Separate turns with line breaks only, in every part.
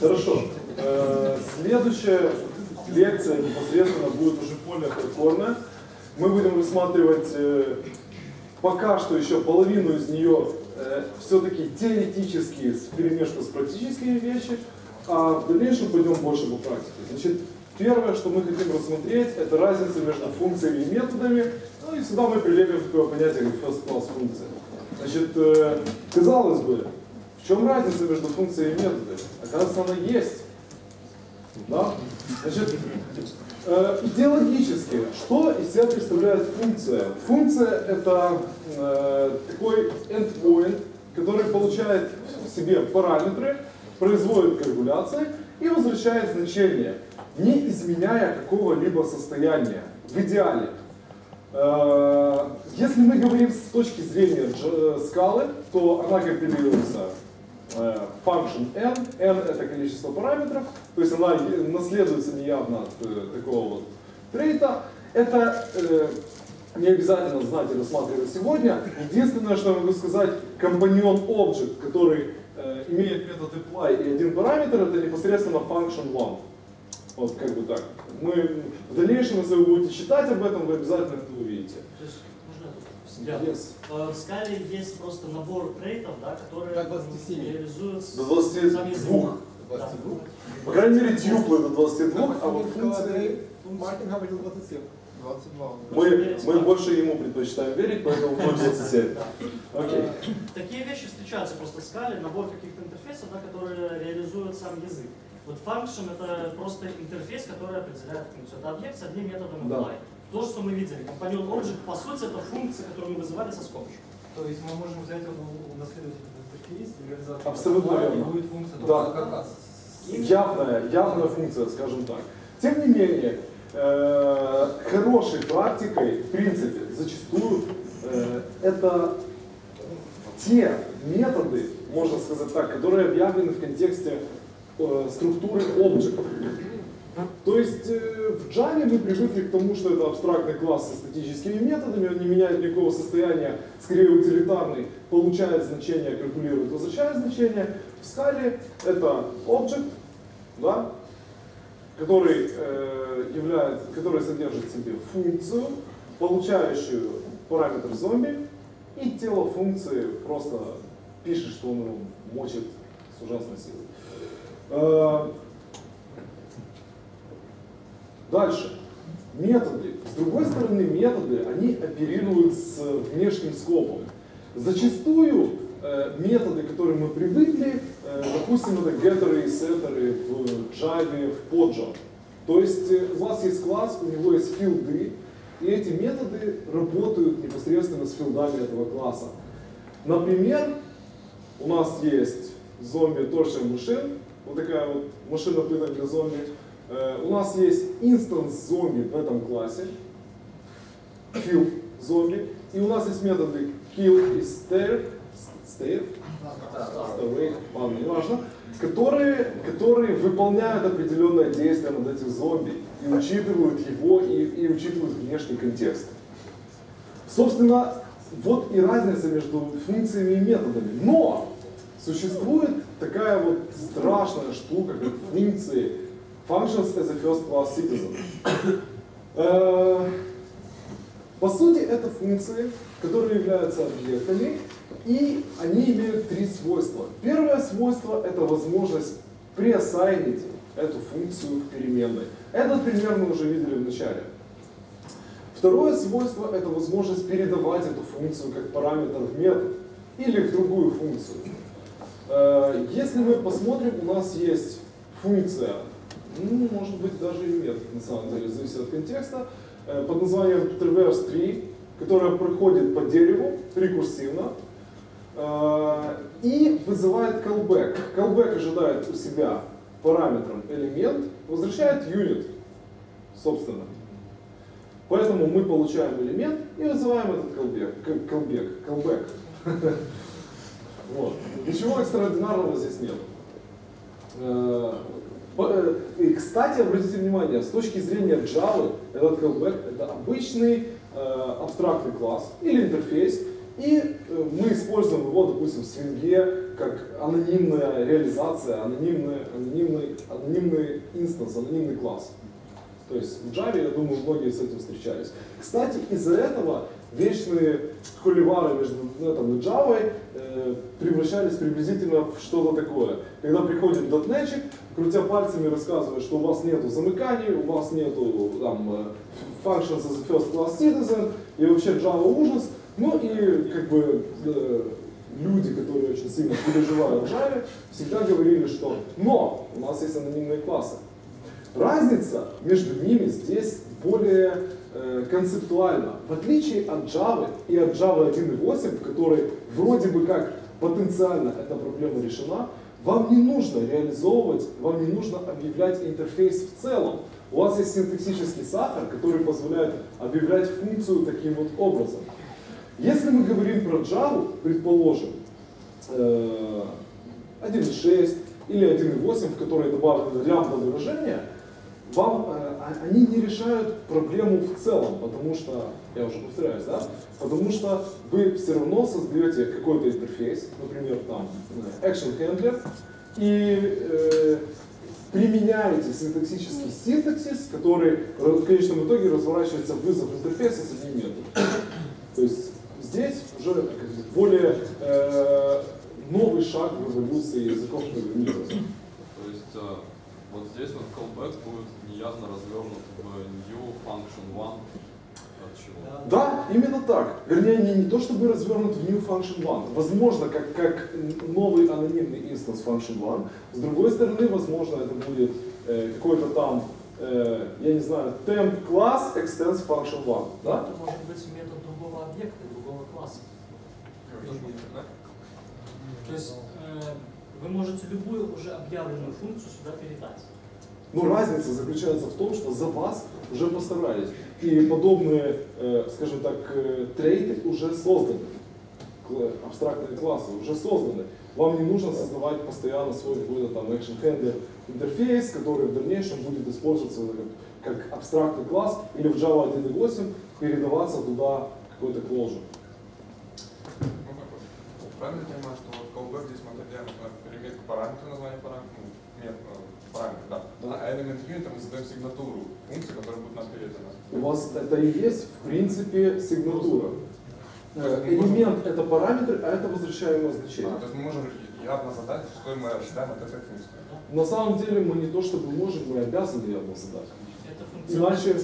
Хорошо. Э, Следующая лекция непосредственно будет уже более хардкорная. Мы будем рассматривать э, пока что еще половину из нее все-таки теоретические в перемешку с практическими вещи, а в дальнейшем пойдем больше по практике. Значит, первое, что мы хотим рассмотреть, это разница между функциями и методами. Ну и сюда мы прилепим такое понятие, как first class функция. Значит, э, казалось бы, чем разница между функцией и методом? Оказывается, она есть. Да? Значит, э, идеологически, что из себя представляет функция? Функция это э, такой endpoint, который получает в себе параметры, производит калькуляции и возвращает значение, не изменяя какого-либо состояния. В идеале. Э, если мы говорим с точки зрения э, скалы, то она компилируется function n, n это количество параметров, то есть она наследуется неявно от такого вот трейта. Это не обязательно знать и рассматривать сегодня. Единственное, что я могу сказать, компаньон object, который имеет метод apply и один параметр, это непосредственно function one. Вот как бы так. Мы в дальнейшем, если вы будете читать об этом, вы обязательно это увидите.
То есть, yes. Э, в скале есть просто набор трейтов, да, которые
как 27.
реализуются
до 22. 22. Да. По крайней мере, тюплы до 22, а вот функции...
Мартин говорил 27.
22. Мы, мы больше ему предпочитаем верить, поэтому 0,27. Окей.
Э, такие вещи встречаются просто в скале, набор каких-то интерфейсов, да, которые реализуют сам язык. Вот function это просто интерфейс, который определяет функцию. Это объект с одним методом apply. Да. То, что мы видели, компаньон object, по сути, это функция, которую мы вызывали со скобочкой.
То есть мы можем взять унаследовать интерфейс и реализовать
Абсолютно верно.
будет функция
да. каркас. Явная, явная функция, скажем так. Тем не менее, э, хорошей практикой, в принципе, зачастую э, это те методы, можно сказать так, которые объявлены в контексте Э, структуры object. То есть э, в Java мы привыкли к тому, что это абстрактный класс со статическими методами, он не меняет никакого состояния, скорее утилитарный, получает значение, калькулирует, возвращает значение. В скале это object, да, который, э, является, который содержит в себе функцию, получающую параметр зомби, и тело функции просто пишет, что он его мочит с ужасной силой. Э, дальше. Методы. С другой стороны, методы, они оперируют с внешним скопом. Зачастую э, методы, к которым мы привыкли, э, допустим, это геттеры и сеттеры в Java, в Podjo. То есть у вас есть класс, у него есть филды, и эти методы работают непосредственно с филдами этого класса. Например, у нас есть зомби torsion machine, вот такая вот машина пыток для зомби. Э, у нас есть инстанс зомби в этом классе, kill зомби, и у нас есть методы kill и stare, stare, stare, ладно, неважно, которые, которые выполняют определенное действие над этим зомби и учитывают его, и, и учитывают внешний контекст. Собственно, вот и разница между функциями и методами. Но существует такая вот страшная штука, как функции functions as a first class citizen. Э, по сути, это функции, которые являются объектами, и они имеют три свойства. Первое свойство – это возможность преассайнить эту функцию к переменной. Этот пример мы уже видели в начале. Второе свойство – это возможность передавать эту функцию как параметр в метод или в другую функцию. Э, если мы посмотрим, у нас есть функция, ну, может быть, даже и метод, на самом деле, зависит от контекста, э, под названием traverse tree, которая проходит по дереву рекурсивно э, и вызывает callback. Callback ожидает у себя параметром элемент, возвращает unit, собственно. Поэтому мы получаем элемент и вызываем этот callback. callback, callback. Вот. Ничего экстраординарного здесь нет. Э, э, и, кстати, обратите внимание, с точки зрения Java, этот callback это обычный э, абстрактный класс или интерфейс, и мы используем его, допустим, в свинге как анонимная реализация, анонимный, анонимный, анонимный инстанс, анонимный класс. То есть в Java, я думаю, многие с этим встречались. Кстати, из-за этого вечные холивары между .NET и Java э, превращались приблизительно в что-то такое. Когда приходит дотнетчик, крутя пальцами рассказывает, что у вас нету замыканий, у вас нету там, functions as a first class citizen, и вообще Java ужас. Ну и как бы э, люди, которые очень сильно переживают в Java, всегда говорили, что но у нас есть анонимные классы. Разница между ними здесь более э, концептуальна. В отличие от Java и от Java 1.8, в которой вроде бы как потенциально эта проблема решена, вам не нужно реализовывать, вам не нужно объявлять интерфейс в целом. У вас есть синтаксический сахар, который позволяет объявлять функцию таким вот образом. Если мы говорим про Java, предположим, 1.6 э, или 1.8, в которой добавлено лямбда выражение, вам, э, а, они не решают проблему в целом, потому что, я уже повторяюсь, да, потому что вы все равно создаете какой-то интерфейс, например, там, action handler, и э, применяете синтаксический синтаксис, который в конечном итоге разворачивается в вызов интерфейса с одним методом. То есть здесь уже более э, новый шаг в эволюции языков мира.
То есть э, вот здесь вот callback будет неявно развернут в new function one. От чего?
Да, именно так. Вернее, не, не то чтобы развернут в new function one. Возможно, как, как новый анонимный инстанс function one. С другой стороны, возможно, это будет э, какой-то там, э, я не знаю, temp класс extends function one. Да?
Это может быть метод другого объекта, другого класса. То есть э, вы можете любую уже объявленную функцию сюда передать.
Но разница заключается в том, что за вас уже постарались. И подобные, э, скажем так, э, трейты уже созданы. Абстрактные классы уже созданы. Вам не нужно создавать постоянно свой какой-то там action handler интерфейс, который в дальнейшем будет использоваться как, как абстрактный класс или в Java 1.8 передаваться туда какой-то closure.
Правильно я понимаю, что вот callback здесь мы параметра, название параметра, ну, нет, э, параметр, да. да. А элемент юнита мы задаем сигнатуру функции, которая будет у нас передана.
У вас это и есть, в принципе, сигнатура. Э, элемент это параметр, а это возвращаемое значение.
А, то есть мы можем явно задать, что мы ожидаем от этой функции.
На самом деле мы не то чтобы можем, мы обязаны явно задать.
Это
Иначе,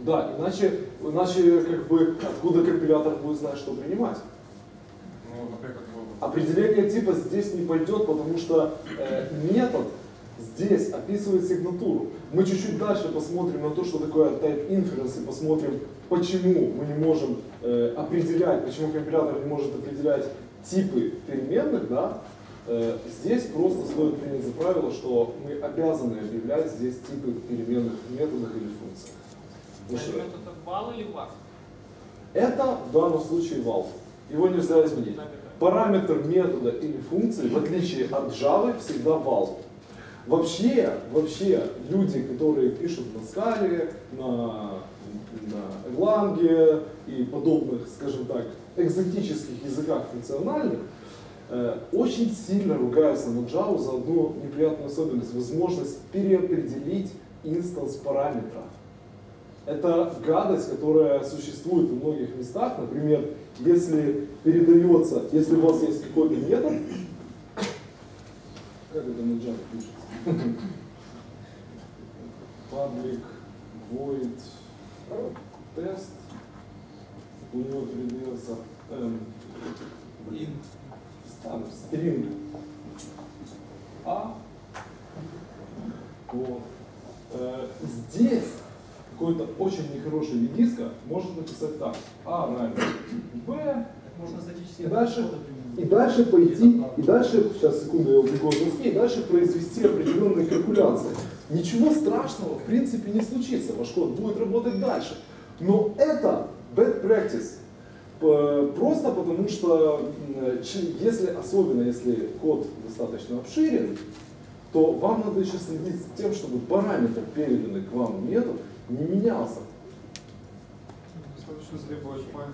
да, иначе, иначе как бы откуда компилятор будет знать, что принимать?
Ну, например,
Определение типа здесь не пойдет, потому что э, метод здесь описывает сигнатуру. Мы чуть-чуть дальше посмотрим на то, что такое type inference, и посмотрим, почему мы не можем э, определять, почему компилятор не может определять типы переменных, да, э, здесь просто стоит принять за правило, что мы обязаны объявлять здесь типы переменных в методах или функциях. Ну,
это вал или var?
Это в данном случае вал. Его нельзя изменить. Параметр метода или функции, в отличие от Java, всегда вал. Вообще, вообще, люди, которые пишут на скале, на, на Erlang и подобных, скажем так, экзотических языках функциональных, э, очень сильно ругаются на Java за одну неприятную особенность, возможность переопределить инстанс параметра. Это гадость, которая существует в многих местах. Например, если передается, если у вас есть какой-то метод, как это на Java пишется? Public void test, у него передается эм, там, string А. Вот. Э, здесь какой-то очень нехороший редиска может написать так. А равен Б. И дальше, и дальше пойти, и дальше, сейчас секунду я убегу от доски, и дальше произвести определенные калькуляции. Ничего страшного в принципе не случится, ваш код будет работать дальше. Но это bad practice. Просто потому что, если, особенно если код достаточно обширен, то вам надо еще следить за тем, чтобы параметр, переданный к вам метод, не менялся.
Достаточно затребовать файл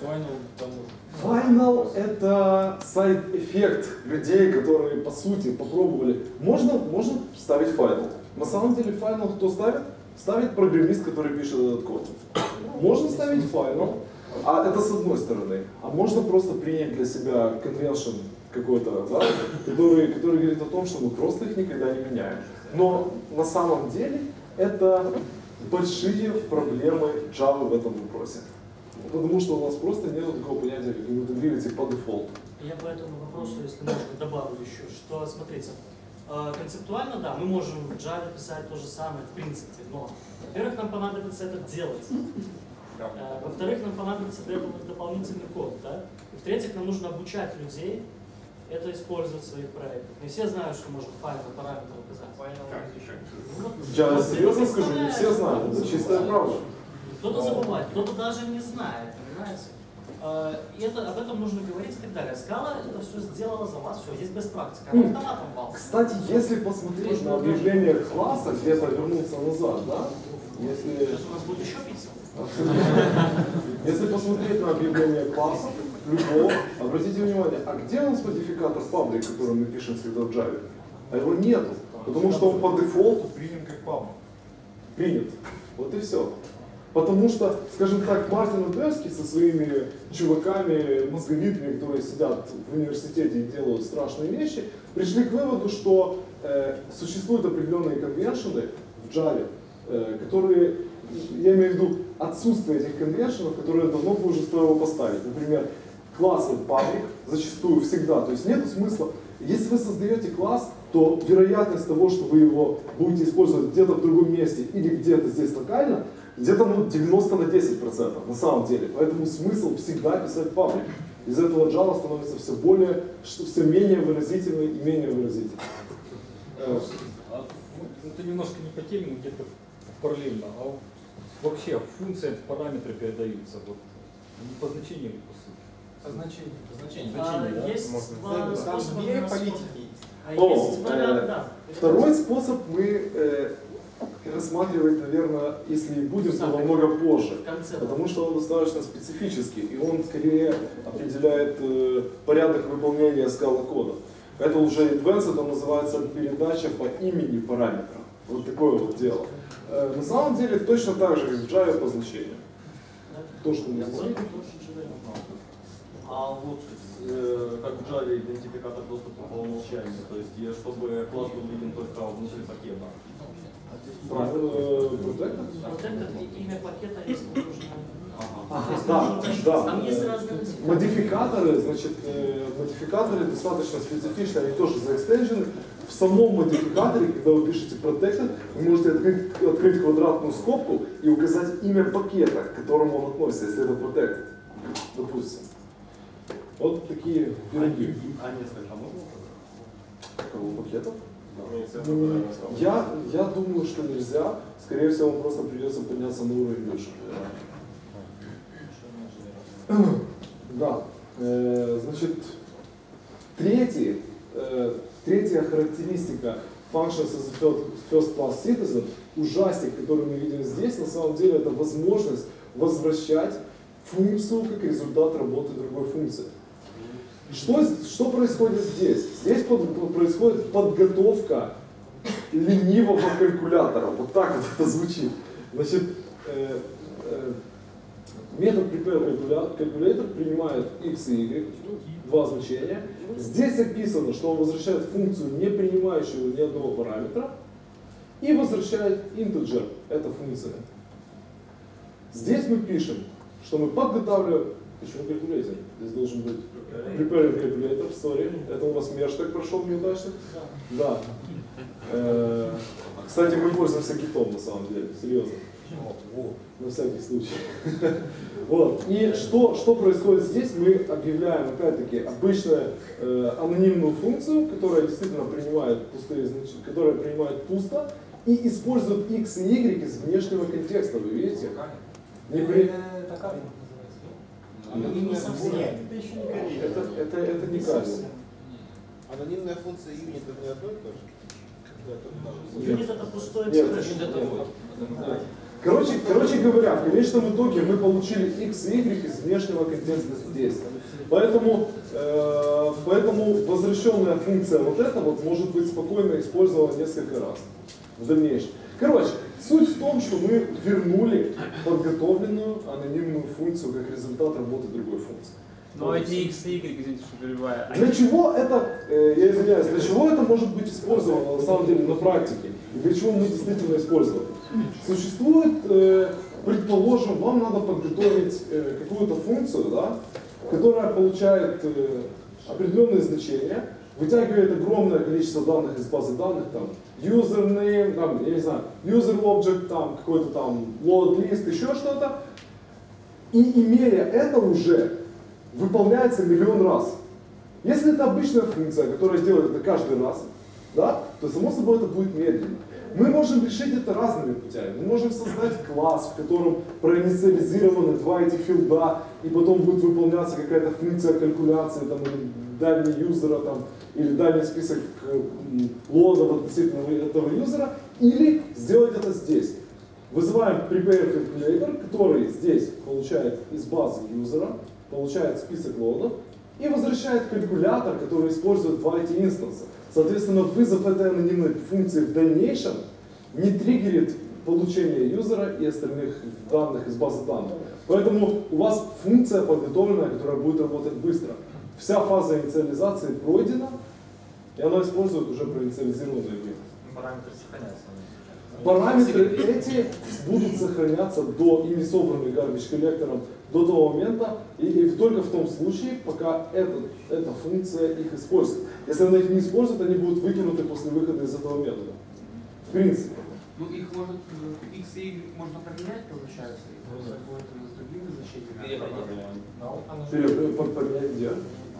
Final
Final — это side effect людей, которые, по сути, попробовали. Можно, можно ставить Final. На самом деле Final кто ставит? Ставит программист, который пишет этот код. Можно ставить Final, а это с одной стороны. А можно просто принять для себя convention какой-то, да, который, который говорит о том, что мы просто их никогда не меняем. Но на самом деле это большие проблемы Java в этом вопросе. Потому что у нас просто нет такого понятия, как integrility по дефолту.
Я по этому вопросу, если можно, добавлю еще, что, смотрите, э, концептуально, да, мы можем в Java писать то же самое, в принципе, но, во-первых, нам понадобится это делать. Э, Во-вторых, нам понадобится для этого дополнительный код, да? И в-третьих, нам нужно обучать людей это использовать в своих проектах. Не все знают, что можно файловый параметр указать.
Я
Вот
серьезно скажу, не все знают, это чистая правда.
Кто-то забывает, кто-то даже не знает, понимаете? Э, И это, об этом нужно говорить и так далее. Скала это все сделала за вас, все, есть без практика. Она
М.
автоматом вал.
Кстати, если посмотреть на объявление класса, где-то вернуться назад, да? Если,
Сейчас у нас будет еще пицца.
если посмотреть на объявление класса, любого, обратите внимание, а где у нас модификатор паблик, который мы пишем всегда в Java? А его нету, потому что он по дефолту
Принят как паб.
принят. Вот и все. Потому что, скажем так, Мартин Утерский со своими чуваками, мозговитыми, которые сидят в университете и делают страшные вещи, пришли к выводу, что э, существуют определенные конвеншены в Java, э, которые, я имею в виду отсутствие этих конвеншенов, которые давно бы уже стоило поставить. Например, классы public зачастую всегда, то есть нет смысла, если вы создаете класс, то вероятность того, что вы его будете использовать где-то в другом месте или где-то здесь локально, где-то ну, 90 на 10 процентов на самом деле. Поэтому смысл всегда писать паблик. Из этого Java становится все более, все менее выразительный и менее выразительный. Э,
А, ну, это немножко не по теме, но где-то параллельно. А вообще функции, параметры передаются вот не по значению по сути?
Значение.
Значение,
А,
да?
Есть
Можно.
два
Там
способа
две политики.
А
О,
есть вариант,
э,
да.
Второй способ мы э, рассматривать, наверное, если и будем, то намного позже.
В конце.
Потому что он достаточно специфический, и он скорее определяет э, порядок выполнения скала кода. Это уже advanced, это называется передача по имени параметра. Вот такое вот дело. Э, на самом деле точно так же, как в Java по значению. То, что мы знаем.
А вот э, как в Java идентификатор доступа по умолчанию, то есть я- чтобы класс был виден только внутри пакета.
Э?
Вот это и- имя пакета есть
да, да.
Там есть
Э,
разные модификаторы.
Модификаторы, значит, э, модификаторы достаточно специфичны, они тоже заэкстенжены. В самом модификаторе, когда вы пишете protected, вы можете открыть, открыть квадратную скобку и указать имя пакета, к которому он относится, если это protected, допустим. Вот такие пироги.
А несколько можно?
Кого пакетов?
Да.
М, Я, я думаю, что нельзя. Скорее всего, просто придется подняться на уровень выше. Да. Э, Значит, третий, э, третья характеристика functions as a first class citizen, ужастик, который мы видим здесь, на самом деле это возможность возвращать функцию как результат работы другой функции. Что, что происходит здесь? Здесь под- происходит подготовка ленивого калькулятора. Вот так вот это звучит. Значит, э, э, метод prepare calculator принимает x и y, два значения. Здесь описано, что он возвращает функцию, не принимающую ни одного параметра, и возвращает integer, это функция. Здесь мы пишем, что мы подготавливаем, почему calculator? Здесь должен быть prepare calculator, sorry, это у нас меж так прошел неудачно. Да. Э, Кстати, мы пользуемся гитом на самом деле, серьезно. На всякий случай. Вот. И что, что происходит здесь? Мы объявляем, опять-таки, обычную э, анонимную функцию, которая действительно принимает пустые значения, которая принимает пусто и использует x и y из внешнего контекста, вы видите? Не при-
Не совсем.
Это еще не корректно.
Это, это, это не качество.
Анонимная функция юнит это не одно и то же?
Юнит это
нет, нет. Короче, короче говоря, в конечном итоге мы получили x и y из внешнего контекста здесь. Поэтому, э, поэтому возвращенная функция вот эта вот может быть спокойно использована несколько раз в дальнейшем. Короче, суть в том, что мы вернули подготовленную анонимную функцию как результат работы другой функции.
Но
Вот и
эти x и y, извините, что перебиваю, они-
для чего это, э, я извиняюсь, для чего это может быть использовано на самом деле на практике? И для чего мы действительно используем? Существует, э, предположим, вам надо подготовить э, какую-то функцию, да, которая получает определенные значения, вытягивает огромное количество данных из базы данных, там, username, там, я не знаю, user object, там, какой-то там load list, еще что-то, и имея это уже, выполняется миллион раз. Если это обычная функция, которая делает это каждый раз, да, то само собой это будет медленно. Мы можем решить это разными путями. Мы можем создать класс, в котором проинициализированы два этих филда, и потом будет выполняться какая-то функция калькуляции, там, или дальний юзера, там, или дальний список э, лодов относительно этого юзера, или сделать это здесь. Вызываем prepare calculator, который здесь получает из базы юзера, получает список лодов и возвращает калькулятор, который использует два эти инстанса. Соответственно, вызов этой анонимной функции в дальнейшем не триггерит получение юзера и остальных данных из базы данных. Поэтому у вас функция подготовленная, которая будет работать быстро. Вся фаза инициализации пройдена, и она использует уже проинициализированный объект.
Параметры сохраняются.
Параметры эти будут сохраняться до ими собранные garbage коллектором до того момента, и, и только в том случае, пока эта, эта функция их использует. Если она их не использует, они будут выкинуты после выхода из этого метода. В принципе.
Ну их может, э, x и y можно поменять, получается, и просто будет с другими значениями.
Пере- по- поменять где?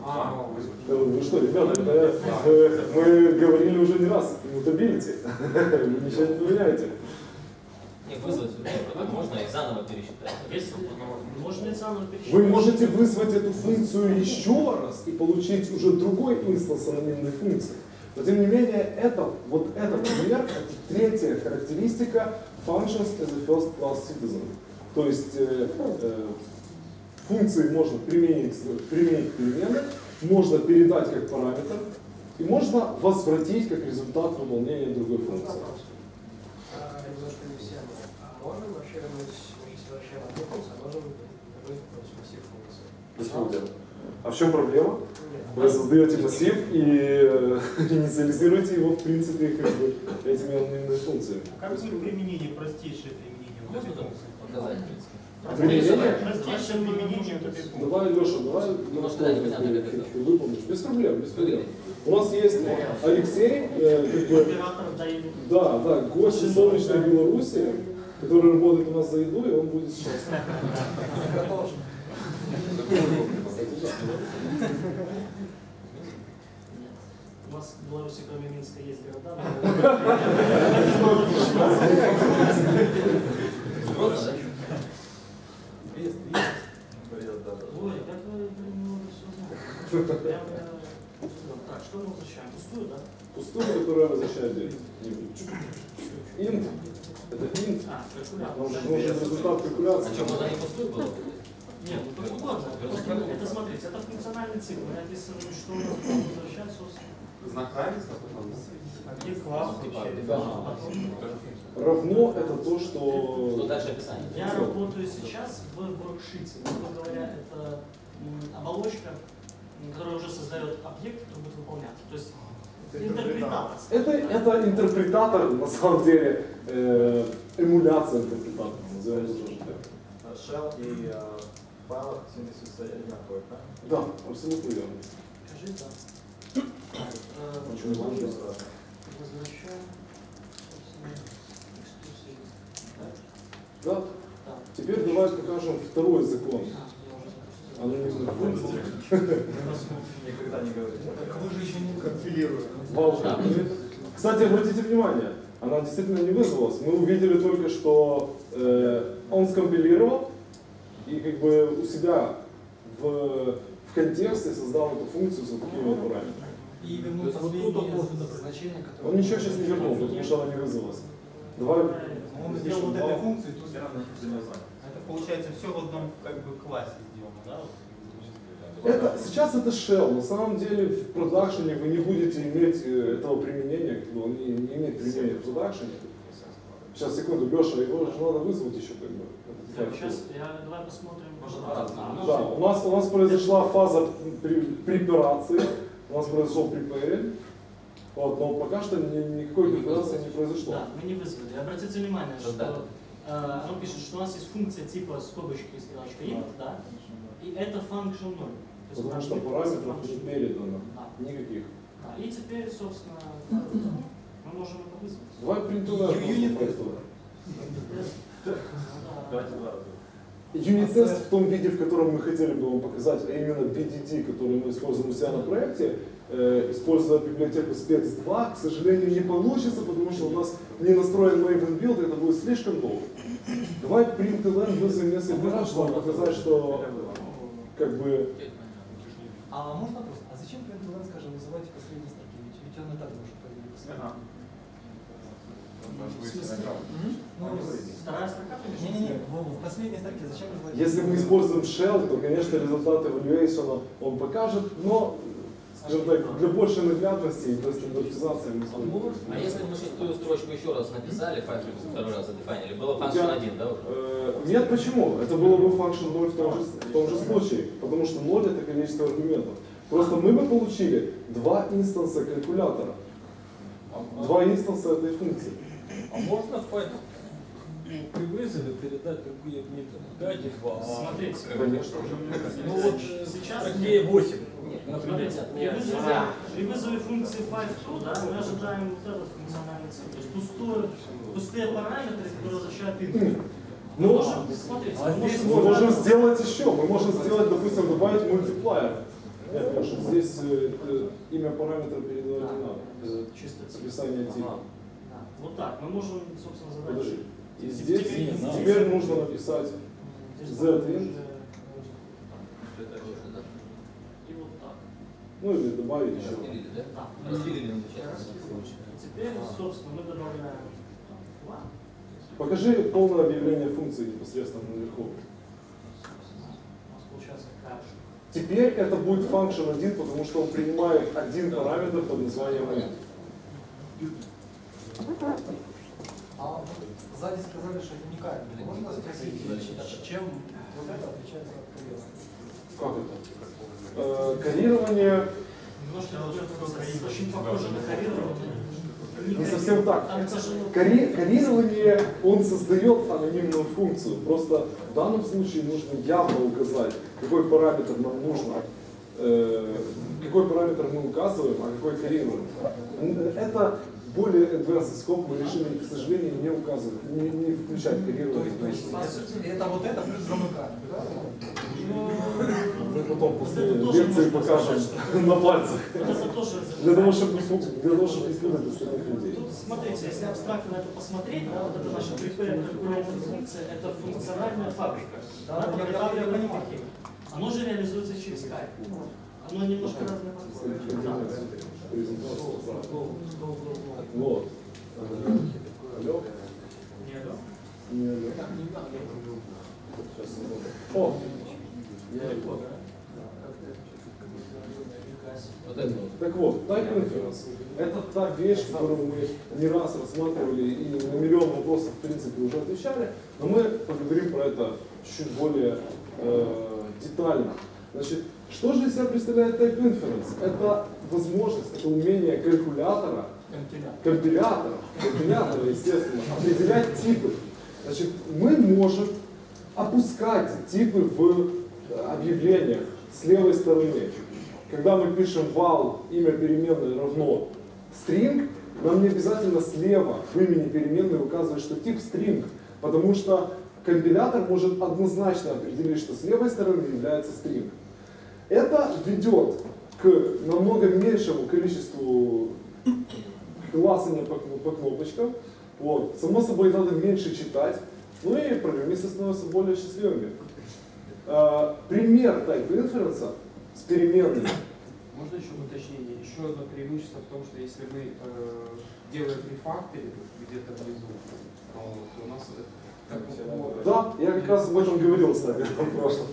А,
Вы что, ребята, это, э, мы говорили уже не раз, mutability. Вы ничего не поменяете.
Не, вызвать можно и заново пересчитать.
Если можно и заново пересчитать.
Вы можете вызвать эту функцию еще раз и получить уже другой инстанс анонимной функции. Но тем не менее, это, вот этот пример, это третья характеристика functions as a first class citizen. То есть э, э, функции можно применить, применить к переменной, можно передать как параметр, и можно возвратить как результат выполнения другой функции.
А. А а.
А в чем проблема? Вы создаете массив и э, инициализируете его, в принципе, как бы этими анонимными функциями.
Как будет применение, простейшее применение?
Можно показать, в принципе.
Применение?
Простейшее.
Давай, Леша, давай
да, непонятно, как это.
ты выполнишь. Без проблем, без проблем. У нас есть Алексей, э, как бы, да, да, гость из солнечной Беларуси, который работает у нас за еду, и он будет сейчас.
У нас в Беларуси, кроме Минска, есть города.
Есть, есть. Говорят, да, да.
Ой, как вы много всего знаете. Так, что мы возвращаем? Пустую, да?
Пустую, которая возвращает деньги. Int. Это int.
А, калькулятор.
Нужен результат калькуляции.
А что, можно не пустую было?
Нет, ну как угодно. Это, смотрите, это функциональный цикл. Мы описываем, что возвращать, собственно.
Знак равенства, пожалуйста.
Где класс включает?
Равно это то,
Что
что...
дальше описание?
Я работаю сейчас в воркшите. Грубо говоря, это оболочка, которая уже создает объект, который будет выполняться. То есть интерпретатор.
Это, это интерпретатор, на самом деле, э, эмуляция интерпретатора, назовем это тоже так.
Shell и э, в файлах синтезиса одинаковые, правильно?
Да, абсолютно верно.
Скажи, да. Э,
Очень важно.
Возвращаем. собственно, экскурсии.
Да? Теперь давай покажем второй закон анонимных функций.
Никогда не говорите.
Так вы же еще не компилируете.
Кстати, обратите внимание, она действительно не вызвалась. Мы увидели только, что э, он скомпилировал и как бы у себя в, в контексте создал эту функцию за такими вот параметрами.
И
он
последнее значение, которое...
Он ничего сейчас не вернул, потому что она не вызвалась. Давай.
Он сделал вот этой функции, тут Это получается все в одном как бы классе сделано, да?
Это, сейчас это shell. На самом деле в продакшене вы не будете иметь э, этого применения, он не, не имеет применения в продакшене. Сейчас, секунду, Леша, его же надо вызвать еще как бы.
Так, сейчас я, давай посмотрим.
А,
Да, у нас, у нас произошла фаза при, препарации, у нас произошел препаринг, вот, но пока что ни- никакой препарации не произошло.
Да, мы не вызвали. Обратите внимание, что
Создатель.
э, он пишет, что у нас есть функция типа скобочки и стрелочка int, да, и это function 0. То есть
Потому что параметров не передано.
Да.
Никаких.
Да, И теперь, собственно, мы можем это вызвать.
Давай принтуем
Юнит
Давайте два раза.
Юнит-тест в том виде, в котором мы хотели бы вам показать, а именно BDD, который мы используем у себя на проекте, э, используя библиотеку Spex2, к сожалению, не получится, потому что у нас не настроен Maven build, это будет слишком долго. Давай println вызовем несколько раз, чтобы показать, что как бы
А можно вопрос? А зачем println, скажем, называть в последней строке? Ведь, ведь он и так может появиться.
Ага.
Ну?
Если мы используем shell, то, конечно, результат evaluation он покажет, но, скажем так, для большей наглядности и для стандартизации мы используем.
А если мы шестую строчку еще раз написали, факт второй раз задефайнили, было function
тебя,
1, да, уже?
э, нет, почему? Это было бы function 0 в том, же, в том же случае, потому что 0 это количество аргументов. Просто мы бы получили два инстанса калькулятора, два инстанса этой функции.
А можно файл при вызове передать другие методы? Дайте два. а
Смотрите.
Конечно.
Ну вот
Сейчас-
строке 8, нет, ну,
смотрите, при вызове, да. функции FiveTo, да, мы ожидаем вот этот функциональный цикл. То есть пустую, пустые параметры, которые возвращают input.
Ну,
а
мы
можем, а
мы
можем,
мы сделать еще. Мы можем сделать, допустим, добавить мультиплайер. Потому что здесь э, имя параметра передавать да. не надо. Э,
чисто
описание типа. Ага.
Да. Вот так, мы можем, собственно, задать.
Подожди. И здесь
теперь,
теперь нужно написать
Z1.
Ну или добавить еще.
Получается.
Теперь, собственно, мы добавляем.
Покажи полное объявление функции непосредственно наверху. Теперь это будет function 1, потому что он принимает один параметр под названием int.
А сзади сказали, что это уникально. Можно спросить, чем вот это отличается от карьеры?
Как это? Э,
процесс. Очень похоже на коррелирование.
не совсем так.
Там, к сожалению,
Кари- Карирование, он создает анонимную функцию. Просто в данном случае нужно явно указать, какой параметр нам нужно, э, какой параметр мы указываем, а какой карируем. Это более advanced scope мы решили, к сожалению, не указывать, не, не включать
есть, то есть, по сути, это вот это плюс замыкание, да?
Мы потом после лекции покажем на пальцах. Для того, чтобы не для того, чтобы не путать остальных людей.
Тут смотрите, если абстрактно это посмотреть, да, вот это наша calculator функция, это функциональная фабрика.
Да, я- понимаю.
Оно же реализуется через Skype. Оно немножко разное. Да.
Вот. Алло?
Не алло?
Не алло. О! Я iPod.
Вот это вот.
Так вот, Type Inference – это та вещь, которую мы не раз рассматривали и на миллион вопросов, в принципе, уже отвечали, но мы поговорим про это чуть более э, детально. Значит, что же из себя представляет Type Inference? Это возможность, это умение калькулятора, компилятора, компилятора, естественно, определять типы. Значит, мы можем опускать типы в объявлениях с левой стороны. Когда мы пишем val, имя переменной равно string, нам не обязательно слева в имени переменной указывать, что тип string, потому что компилятор может однозначно определить, что с левой стороны является string. Это ведет к намного меньшему количеству классания по, по кнопочкам. Вот. Само собой, надо меньше читать. Ну и программисты становятся более счастливыми. Э, пример type inference с переменными
Можно еще уточнение? Еще одно преимущество в том, что если мы э, делаем рефакторинг где-то внизу, то у нас это как бы,
Да, я как раз об этом говорил, кстати, в прошлом.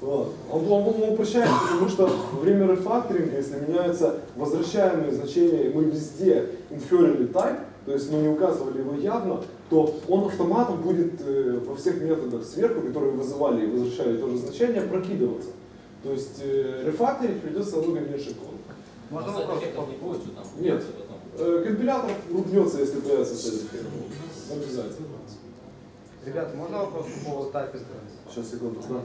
Вот. Он, он, он упрощает, потому что во время рефакторинга, если меняются возвращаемые значения, и мы везде инферили type, то есть мы не указывали его явно, то он автоматом будет э, во всех методах сверху, которые вызывали и возвращали то же значение, прокидываться. То есть э, рефакторить придется намного меньше кода.
Можно вопрос? не будет, что там?
Нет. Э, компилятор ругнется, если появится сайд Обязательно.
Ребята, можно вопрос по поводу type
Сейчас, секунду. Да.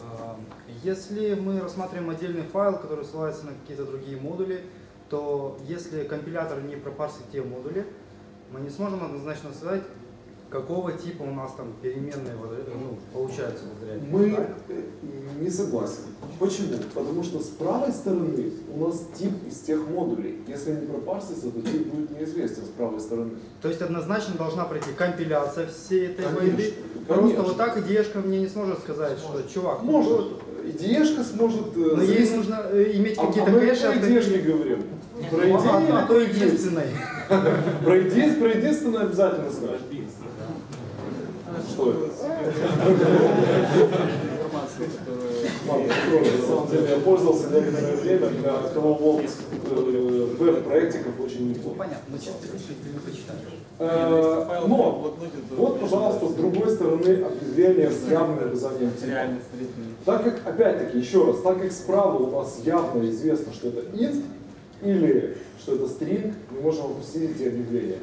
А, Если мы рассматриваем отдельный файл, который ссылается на какие-то другие модули, то если компилятор не пропарсит те модули, мы не сможем однозначно сказать, какого типа у нас там переменные э, ну, получаются этому,
Мы
так?
э, не согласны. Почему? Потому что с правой стороны у нас тип из тех модулей. Если не пропарсится, то тип будет неизвестен с правой стороны.
То есть однозначно должна пройти компиляция всей этой
Конечно,
войны.
конечно.
Просто вот так идеешка мне не сможет сказать, что чувак, ну,
Может. Идеешка сможет... э,
но ей
зависеть-
нужно э, иметь
А-
какие-то
а мы
кэши.
про
от
идеешки
каких-
говорим. Про
А,
идеи
а,
или
то единственной.
Про единственное обязательно скажешь. Что это? На самом деле я пользовался некоторое время для World э, веб-проектиков очень неплохо.
Понятно, но чисто технически не почитаешь.
Э, Но, вот, пожалуйста, с другой стороны определение с явным указанием типа. Так как, опять-таки, еще раз, так как справа у нас явно известно, что это int или что это string, мы можем опустить эти объявления.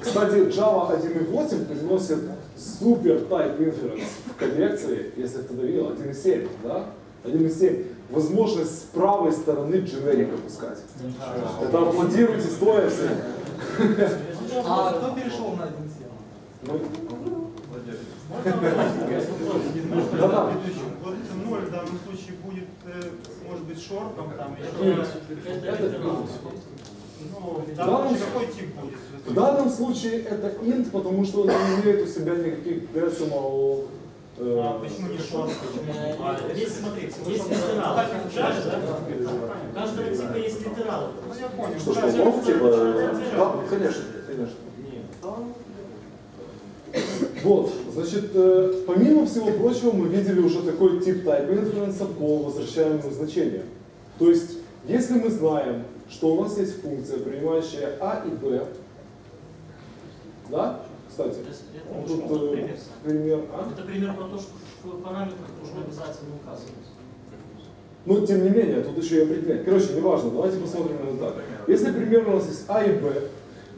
Кстати, Java 1.8 приносит супер type inference в коллекции, если кто-то видел, 1.7, да? 1.7. Возможность с правой стороны дженерик опускать. Это аплодируйте стоя все.
А кто перешел на 1.7?
Ну,
Да-да. Вот ноль в данном случае будет, э, может быть, шортом, там.
Это.
Ну,
В данном,
какой тип будет?
в данном случае это int, потому что он не имеет у себя никаких decimal э,
А почему не шорт?
А, Есть, смотрите, есть да? У каждого типа есть литералы.
Ну, я понял.
Что, что,
Да,
лог, типа? Да, конечно, конечно. Вот, значит, э, помимо всего прочего, мы видели уже такой тип type inference по возвращаемым значениям. То есть, если мы знаем, что у нас есть функция, принимающая а и б, да, кстати,
Это
тут э,
пример.
пример, а?
Это пример про то, что в параметрах нужно обязательно указывать.
Но тем не менее, тут еще и определять. Короче, неважно, давайте посмотрим на это так. Если примерно у нас есть А и Б,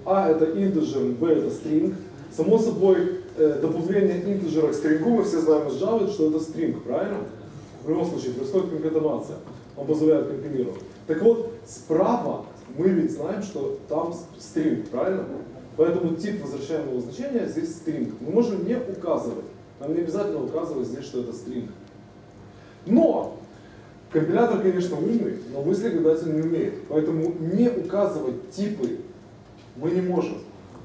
А это integer, Б это string, само собой э, добавление интеджера к стрингу, мы все знаем из Java, что это string, правильно? В любом случае происходит конкатенация, он позволяет компилировать. Так вот, справа мы ведь знаем, что там string, правильно? Поэтому тип возвращаемого значения здесь string. Мы можем не указывать. Нам не обязательно указывать здесь, что это string. Но Компилятор, конечно, умный, но мысли гадать он не умеет. Поэтому не указывать типы мы не можем,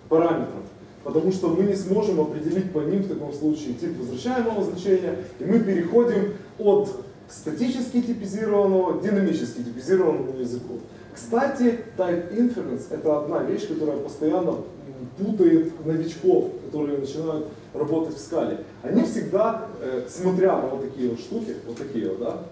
параметров. Потому что мы не сможем определить по ним в таком случае тип возвращаемого значения, и мы переходим от статически типизированного к динамически типизированному языку. Кстати, type inference это одна вещь, которая постоянно путает новичков, которые начинают работать в скале. Они всегда, э, смотря на вот такие вот штуки, вот такие вот, да,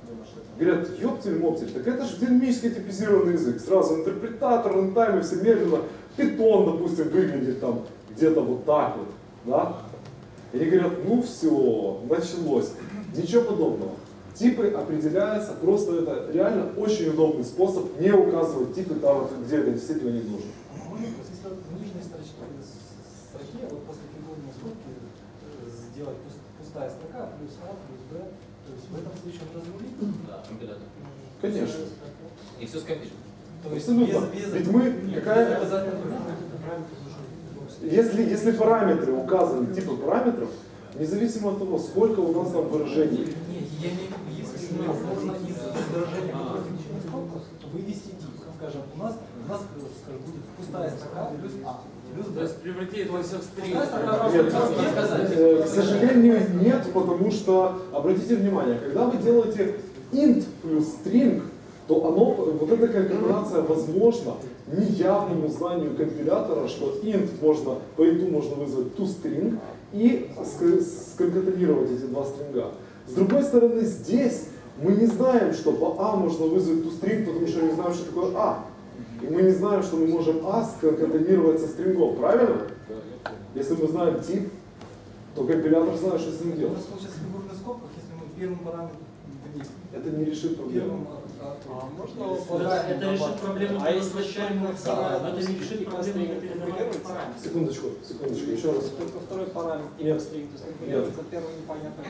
говорят, ёптель-моптель, так это же динамически типизированный язык. Сразу интерпретатор, рантайм, и все медленно. Питон, допустим, выглядит там где-то вот так вот, да. И они говорят, ну все, началось. Ничего подобного. Типы определяются, просто это реально очень удобный способ не указывать типы там, где это действительно не нужно.
Можно просто в нижней строчке, строке, вот после фигурной скобки э, сделать пус- пустая строка, плюс А, плюс Б. То есть в этом случае он разрулит.
Да, компилятор.
Конечно.
И все скопишь.
То есть
Абсолютно.
без- без-
Ведь мы,
без
какая,
обязательного
если, если параметры указаны, типы параметров, независимо от того, сколько у нас там выражений,
Нет, я виду, если невозможно из скобку вывести тип. Скажем, у нас, у нас скажем, будет пустая строка плюс А. Плюс
То есть превратить это все в стрим.
Нет, э, к сожалению, нет, потому что, обратите внимание, когда вы делаете int плюс string, то оно, вот эта конкатенация возможна неявному знанию компилятора, что int можно, по int можно вызвать toString и ск- сконкатенировать эти два стринга. С другой стороны, здесь мы не знаем, что по А можно вызвать toString, потому что не знаем, что такое А. И мы не знаем, что мы можем А сконкатенировать со стрингом, правильно? Если мы знаем тип, то компилятор знает, что с ним
У
делать.
нас получается фигура на скобках, если мы первым параметром.
Это не решит проблему.
А,
Это, это решит проблему
А если
возвращаемого цикла, но это не решит проблему параметров.
Секундочку, секундочку, еще раз.
Только второй параметр
Нет.
стринг, то есть
Нет.
конкурируется первый непонятно.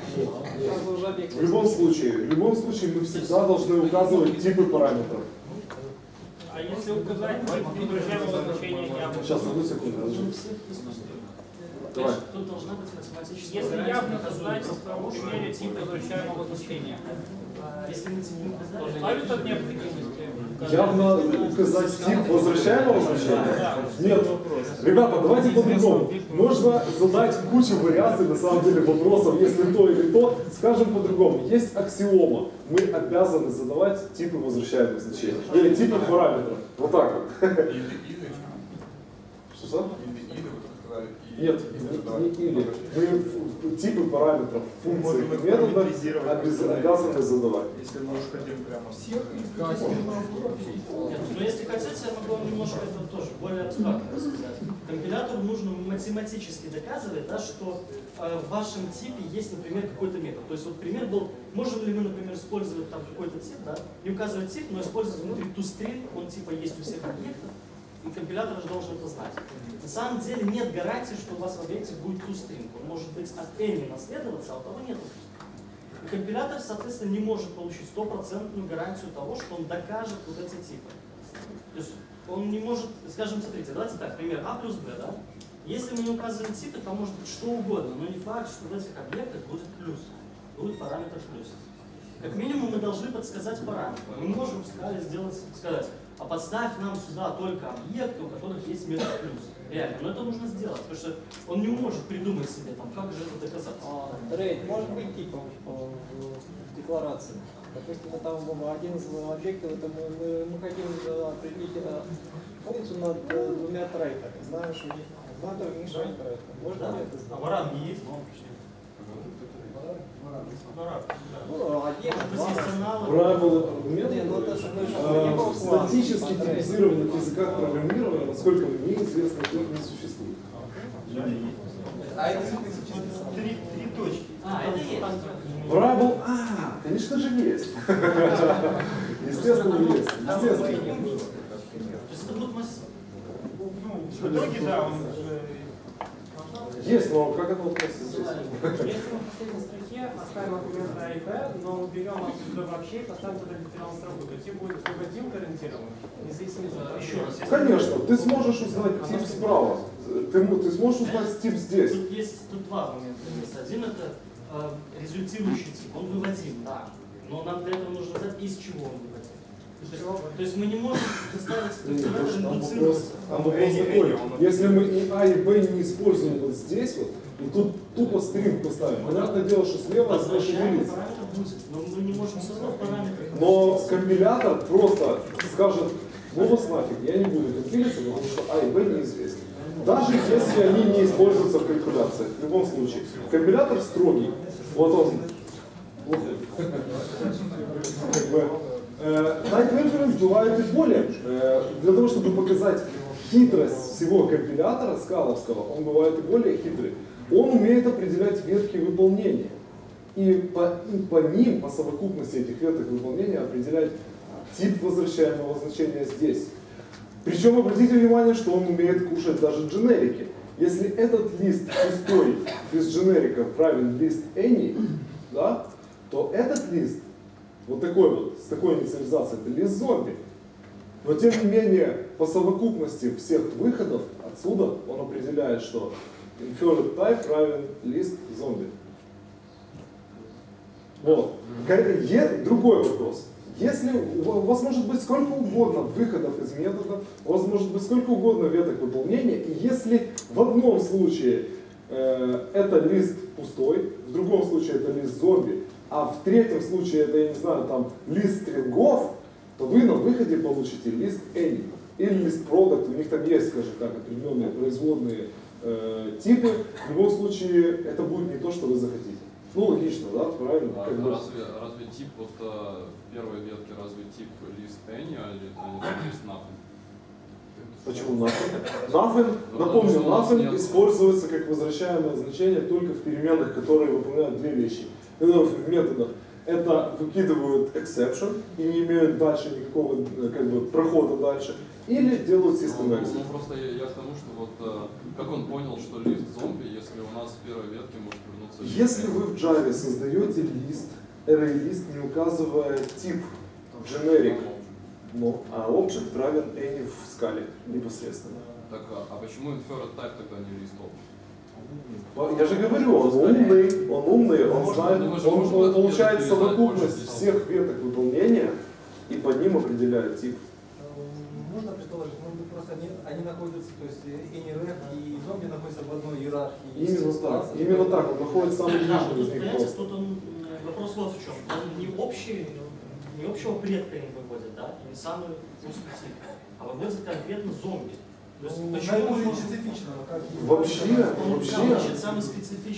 Нет. В любом случае, в любом случае мы всегда должны указывать типы параметров.
А если указать тип выражаемого значения явно?
Сейчас, одну секунду. Давай.
Значит, Тут должна быть математическая
Если явно указать
доказуемости.
в примере тип возвращаемого значения,
Если мы указали,
избавит от необходимости.
Явно указать тип возвращаемого значения? Нет. Ребята, давайте по-другому. Можно задать кучу вариаций, на самом деле, вопросов, если то или то. Скажем по-другому. Есть аксиома. Мы обязаны задавать типы возвращаемых значений. Или типы параметров. Вот так вот. Что-что?
или, или, вот как сказали, и-
Нет,
и-
не, не или. Мы ф- типы параметров,
параметризировать.
обяз- обязаны задавать.
Если мы уж хотим прямо всех,
Нет, но если хотите, я могу вам немножко это тоже более абстрактно рассказать. Компилятору нужно математически доказывать, да, что э, в вашем типе есть, например, какой-то метод. То есть вот пример был, можем ли мы, например, использовать там какой-то тип, да, не указывать тип, но использовать внутри toString, он типа есть у всех объектов, и компилятор же должен это знать. На самом деле нет гарантии, что у вас в объекте будет toString. Он может быть от any наследоваться, а у того нет. И компилятор, соответственно, не может получить стопроцентную гарантию того, что он докажет вот эти типы. То есть он не может, скажем, смотрите, давайте так, пример А плюс Б, да? Если мы не указываем типы, то может быть что угодно, но не факт, что в этих объектах будет плюс, будет параметр плюс. Как минимум мы должны подсказать параметр. Мы можем скале сделать, сказать, а подставь нам сюда только объекты, у которых есть метод плюс. Реально, но это нужно сделать, потому что он не может придумать себе, там, как же это доказать.
А, может быть типом э, в декларации. Допустим, там э, один из объектов, это мы, мы, мы хотим э, определить э, функцию над э, двумя что не- знаем, что не трейд. Можно ли это
А
сделать?
варан не есть?
Ну, один.
Правила
ну
А,
не
в статически типизированных языках программирования, насколько мне известно, их не существует.
а это три, точки.
А, это есть.
А, конечно же есть. Естественно, есть. Естественно.
В итоге, да, он же...
Есть, но как это относится здесь?
Если мы в последней строке оставим аргумент А и Б, но уберем отсюда вообще и поставим туда дифференциал строку, то тип будет только один гарантирован, независимо от
Еще раз.
Конечно, ты сможешь узнать тип справа. Ты, ты сможешь узнать тип здесь.
Тут есть тут два момента. Один это э, результирующий тип, он выводим, да. Но нам для этого нужно знать, из чего он выводим. То есть, мы не можем
вопрос,
индуцироваться.
там вопрос такой, если мы и А, и Б не используем вот здесь вот, и тут тупо стринг поставим, понятное дело, что слева
будет, но мы не можем создать параметры.
Но компилятор просто скажет, ну вас нафиг, я не буду компилиться, потому что А и Б неизвестны. Даже если они не используются в калькуляциях, в любом случае. Компилятор строгий. Вот он. Как бы, э, Type inference бывает и более. Э, для того, чтобы показать хитрость всего компилятора скаловского, он бывает и более хитрый. Он умеет определять ветки выполнения. И по, и по ним, по совокупности этих веток выполнения, определять тип возвращаемого значения здесь. Причем обратите внимание, что он умеет кушать даже дженерики. Если этот лист пустой без дженериков равен лист any, да, то этот лист, вот такой вот, с такой инициализацией, это лист зомби. Но тем не менее, по совокупности всех выходов отсюда он определяет, что inferred type равен лист зомби. Вот. Е- Другой вопрос. Если у ва- у вас может быть сколько угодно выходов из метода, у вас может быть сколько угодно веток выполнения, и если в одном случае э, это лист пустой, в другом случае это лист зомби, а в третьем случае это, я не знаю, там лист стрингов, то вы на выходе получите лист any или лист product, у них там есть, скажем так, определенные производные э, типы. В любом случае, это будет не то, что вы захотите. Ну, логично, да, правильно?
А
Как
разве, разве тип, вот э, в первой ветке, разве тип лист any, а не лист nothing?
Почему nothing? Nothing, напомню,
Потому что у нас
nothing используется как возвращаемое значение только в переменных, которые выполняют две вещи. Это в методах. Это выкидывают exception и не имеют дальше никакого э, как бы, прохода дальше. Или делают system
Ну,
exit.
ну, просто я, я к тому, что вот э, как он понял, что лист зомби, если у нас в первой ветке может вернуться
Если вы в Java создаете лист, array-лист, не указывая тип generic, но, а object равен any в скале непосредственно.
Так, а, а почему inferred type тогда не лист object?
Я же говорю, он умный, он умный, он знает, он, он получает совокупность всех веток выполнения и по ним определяет тип.
Можно предположить, может быть, просто они, они находятся, то есть и NRF, и зомби находятся в одной иерархии.
Именно так, именно так, он находится самый
Да,
нижний из них
понимаете, тут он, вопрос вот в чем. Он не общий, не общего предка им выводит, да, и не самый узкий тип, а выводит конкретно зомби. То есть
Ну,
почему
Вообще, вообще,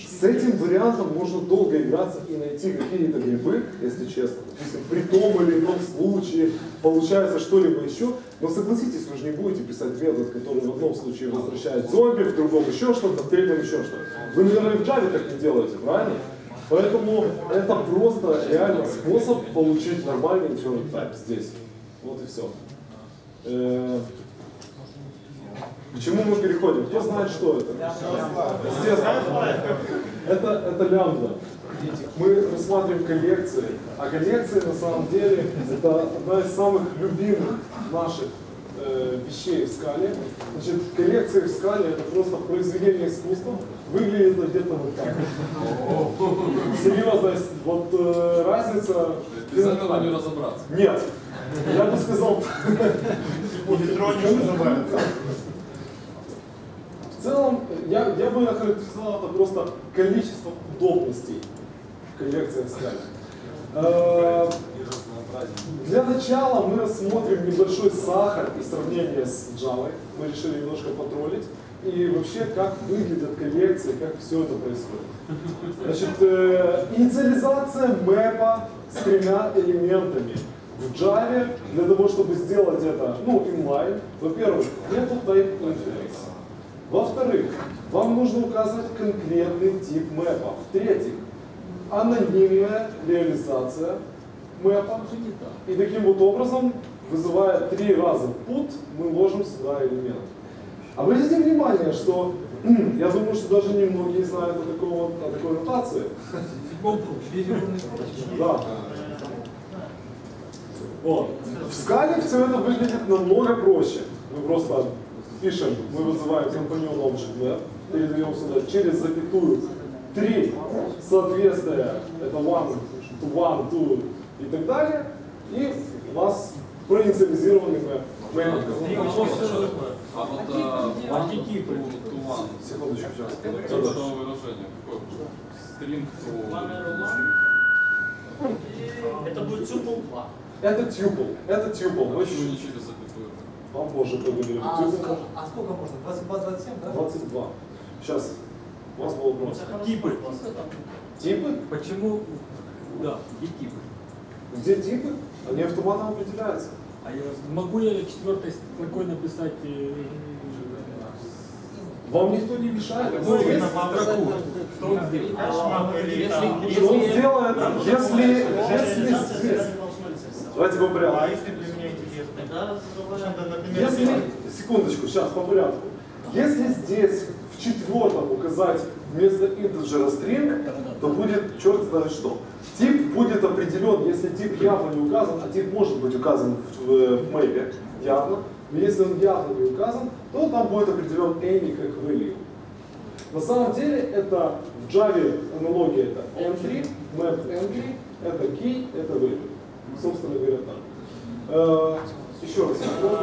с этим вариантом можно долго играться и найти какие-то грибы, если честно. Допустим, при том или ином случае получается что-либо еще. Но согласитесь, вы же не будете писать метод, который в одном случае возвращает зомби, в другом еще что-то, в третьем еще что-то. Вы, наверное, в Java так не делаете, правильно? Поэтому это просто реально способ получить нормальный type здесь. Вот и все. К чему мы переходим? Кто знает, что это? Естественно. Это, это лямбда. Мы рассматриваем коллекции, а коллекции на самом деле это одна из самых любимых наших э, вещей в скале. Значит, коллекции в скале это просто произведение искусства. Выглядит это где-то вот так. Серьезно, вот э, разница...
Без этого не разобраться.
Нет. Я бы сказал... В целом, я, я бы охарактеризовал это просто количеством удобностей в коллекциях скале. Э, Для начала мы рассмотрим небольшой сахар и сравнение с Java. Мы решили немножко потроллить. И вообще, как выглядят коллекции, как все это происходит. Значит, э, инициализация мэпа с тремя элементами. В Java для того, чтобы сделать это, ну, inline, во-первых, нету type interface. Во-вторых, вам нужно указывать конкретный тип мэпа. В-третьих, анонимная реализация мэпа. И таким вот образом, вызывая три раза put, мы ложим сюда элемент. Обратите внимание, что я думаю, что даже немногие знают о, такого, о такой нотации. Да. Вот. В скале все это выглядит намного проще. Мы просто пишем, мы вызываем компаньон object map, передаем сюда через запятую три соответствия, это one to one, to и так далее, и у нас проинициализированный мэп.
А вот э,
Архетипы.
to one.
Секундочку, сейчас.
Это что выражение? To...
Это будет tuple 2.
Это тюпл, это тюпл.
А Почему не через?
Вам позже поговорим.
А, а сколько можно? 22, 27, да?
22. Сейчас. У вас был вопрос.
Типы.
Типы?
Почему? Да, и типы.
Где типы? Они автоматом определяются.
А я могу я четвертой строкой написать э,
Вам никто не мешает.
Ну,
Если-
именно по строку. Что он сделает?
Что он сделает, если, если здесь... Давайте по порядку.
А если для меня интересно?
Тогда
Если, секундочку, сейчас по порядку. Если здесь в четвертом указать вместо интеджера string, то будет черт знает что. Тип будет определен, если тип явно не указан, а тип может быть указан в, в, в мэпе явно, но если он явно не указан, то там будет определен any как value. На самом деле это в Java аналогия это entry, map entry, это key, это value. Собственно говоря, так. Еще раз.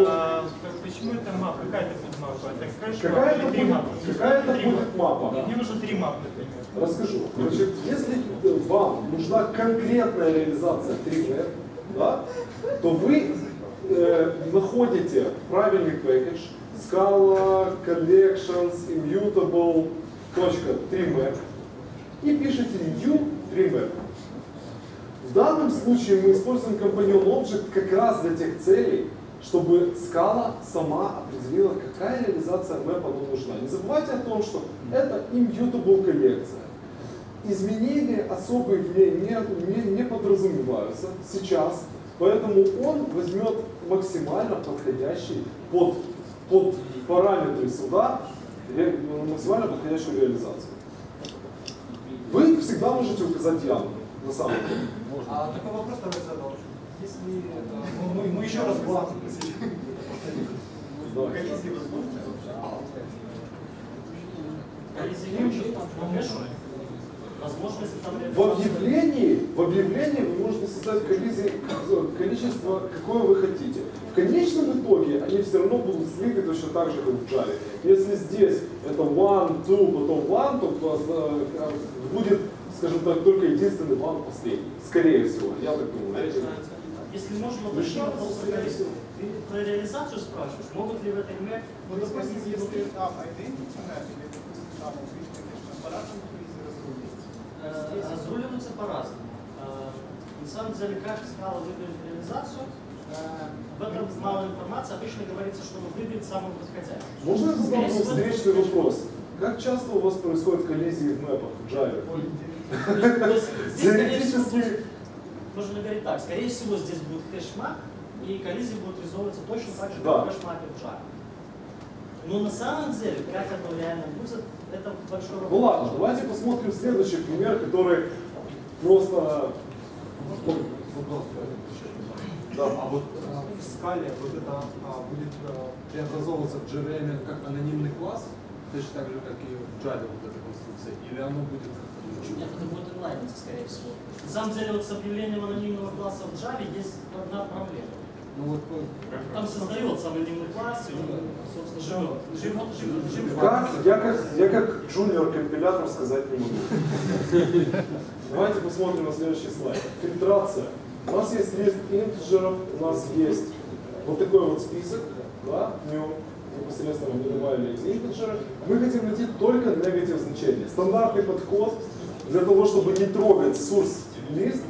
А, почему это мапа? Какая это будет мапа? Это какая
Какая это будет-
мапы?
какая это будет мапа?
Мне нужно три мапы, например.
Расскажу. Значит, если э, вам нужна конкретная реализация 3D, да, то вы э, находите правильный пэкэдж Scala Collections Immutable .3map и пишете new 3map. В данном случае мы используем компаньон Object как раз для тех целей, чтобы Scala сама определила, какая реализация мэпа нам нужна. Не забывайте о том, что это immutable коллекция. Изменения особые в ней не, не, не подразумеваются сейчас, поэтому он возьмет максимально подходящий под, под параметры суда максимально подходящую реализацию. Вы всегда можете указать яму, на самом деле.
А такой вопрос давай задал. Если э, мы, мы еще раз бланк
Давай.
коллизии возможно?
Коллизии не очень большой. Возможно, если там
В объявлении, в объявлении вы можете создать коллизии, количество, какое вы хотите. В конечном итоге они все равно будут слиты точно так же, как в Java. Если здесь это one, two, потом one, то э, будет, скажем так, только единственный one последний. Скорее всего, я так думаю.
Если можно уточнить вопрос про реализацию спрашиваешь, могут ли в этой игре
Ну, допустим, если там identity map или, допустим, там обычно, конечно, по-разному
э, разруливаются по-разному. На самом деле, как скала выберет реализацию, э, об этом мало информации. Обычно говорится, что он выберет самую подходящую.
Можно я задам встречный
это-
вопрос? Как часто у вас происходят коллизии в мэпах в Java?
Есть- здесь, всего, можно говорить так, скорее всего, здесь будет HashMap, и коллизии будут реализовываться точно так же, как в HashMap е в Java. Но на самом деле, как это реально будет, это большой вопрос.
Ну ладно, давайте посмотрим следующий пример, который просто... Да.
А вот а, в скале вот это а, будет а, преобразовываться в JVM как анонимный класс, точно так же, как и в Java или оно будет
Нет, это будет инлайниться, скорее всего. На самом деле, вот с объявлением анонимного класса в Java есть одна проблема.
Ну вот
Там создается анонимный класс, и он, собственно, живет. Живет, живет, живет.
Как? Я как, я как джуниор-компилятор сказать не могу. Давайте посмотрим на следующий слайд. Фильтрация. У нас есть лист интеджеров, у нас есть вот такой вот список, да, в нем непосредственно добавили эти интеджеры. Мы хотим найти только негатив значения. Стандартный подход для того, чтобы не трогать source лист,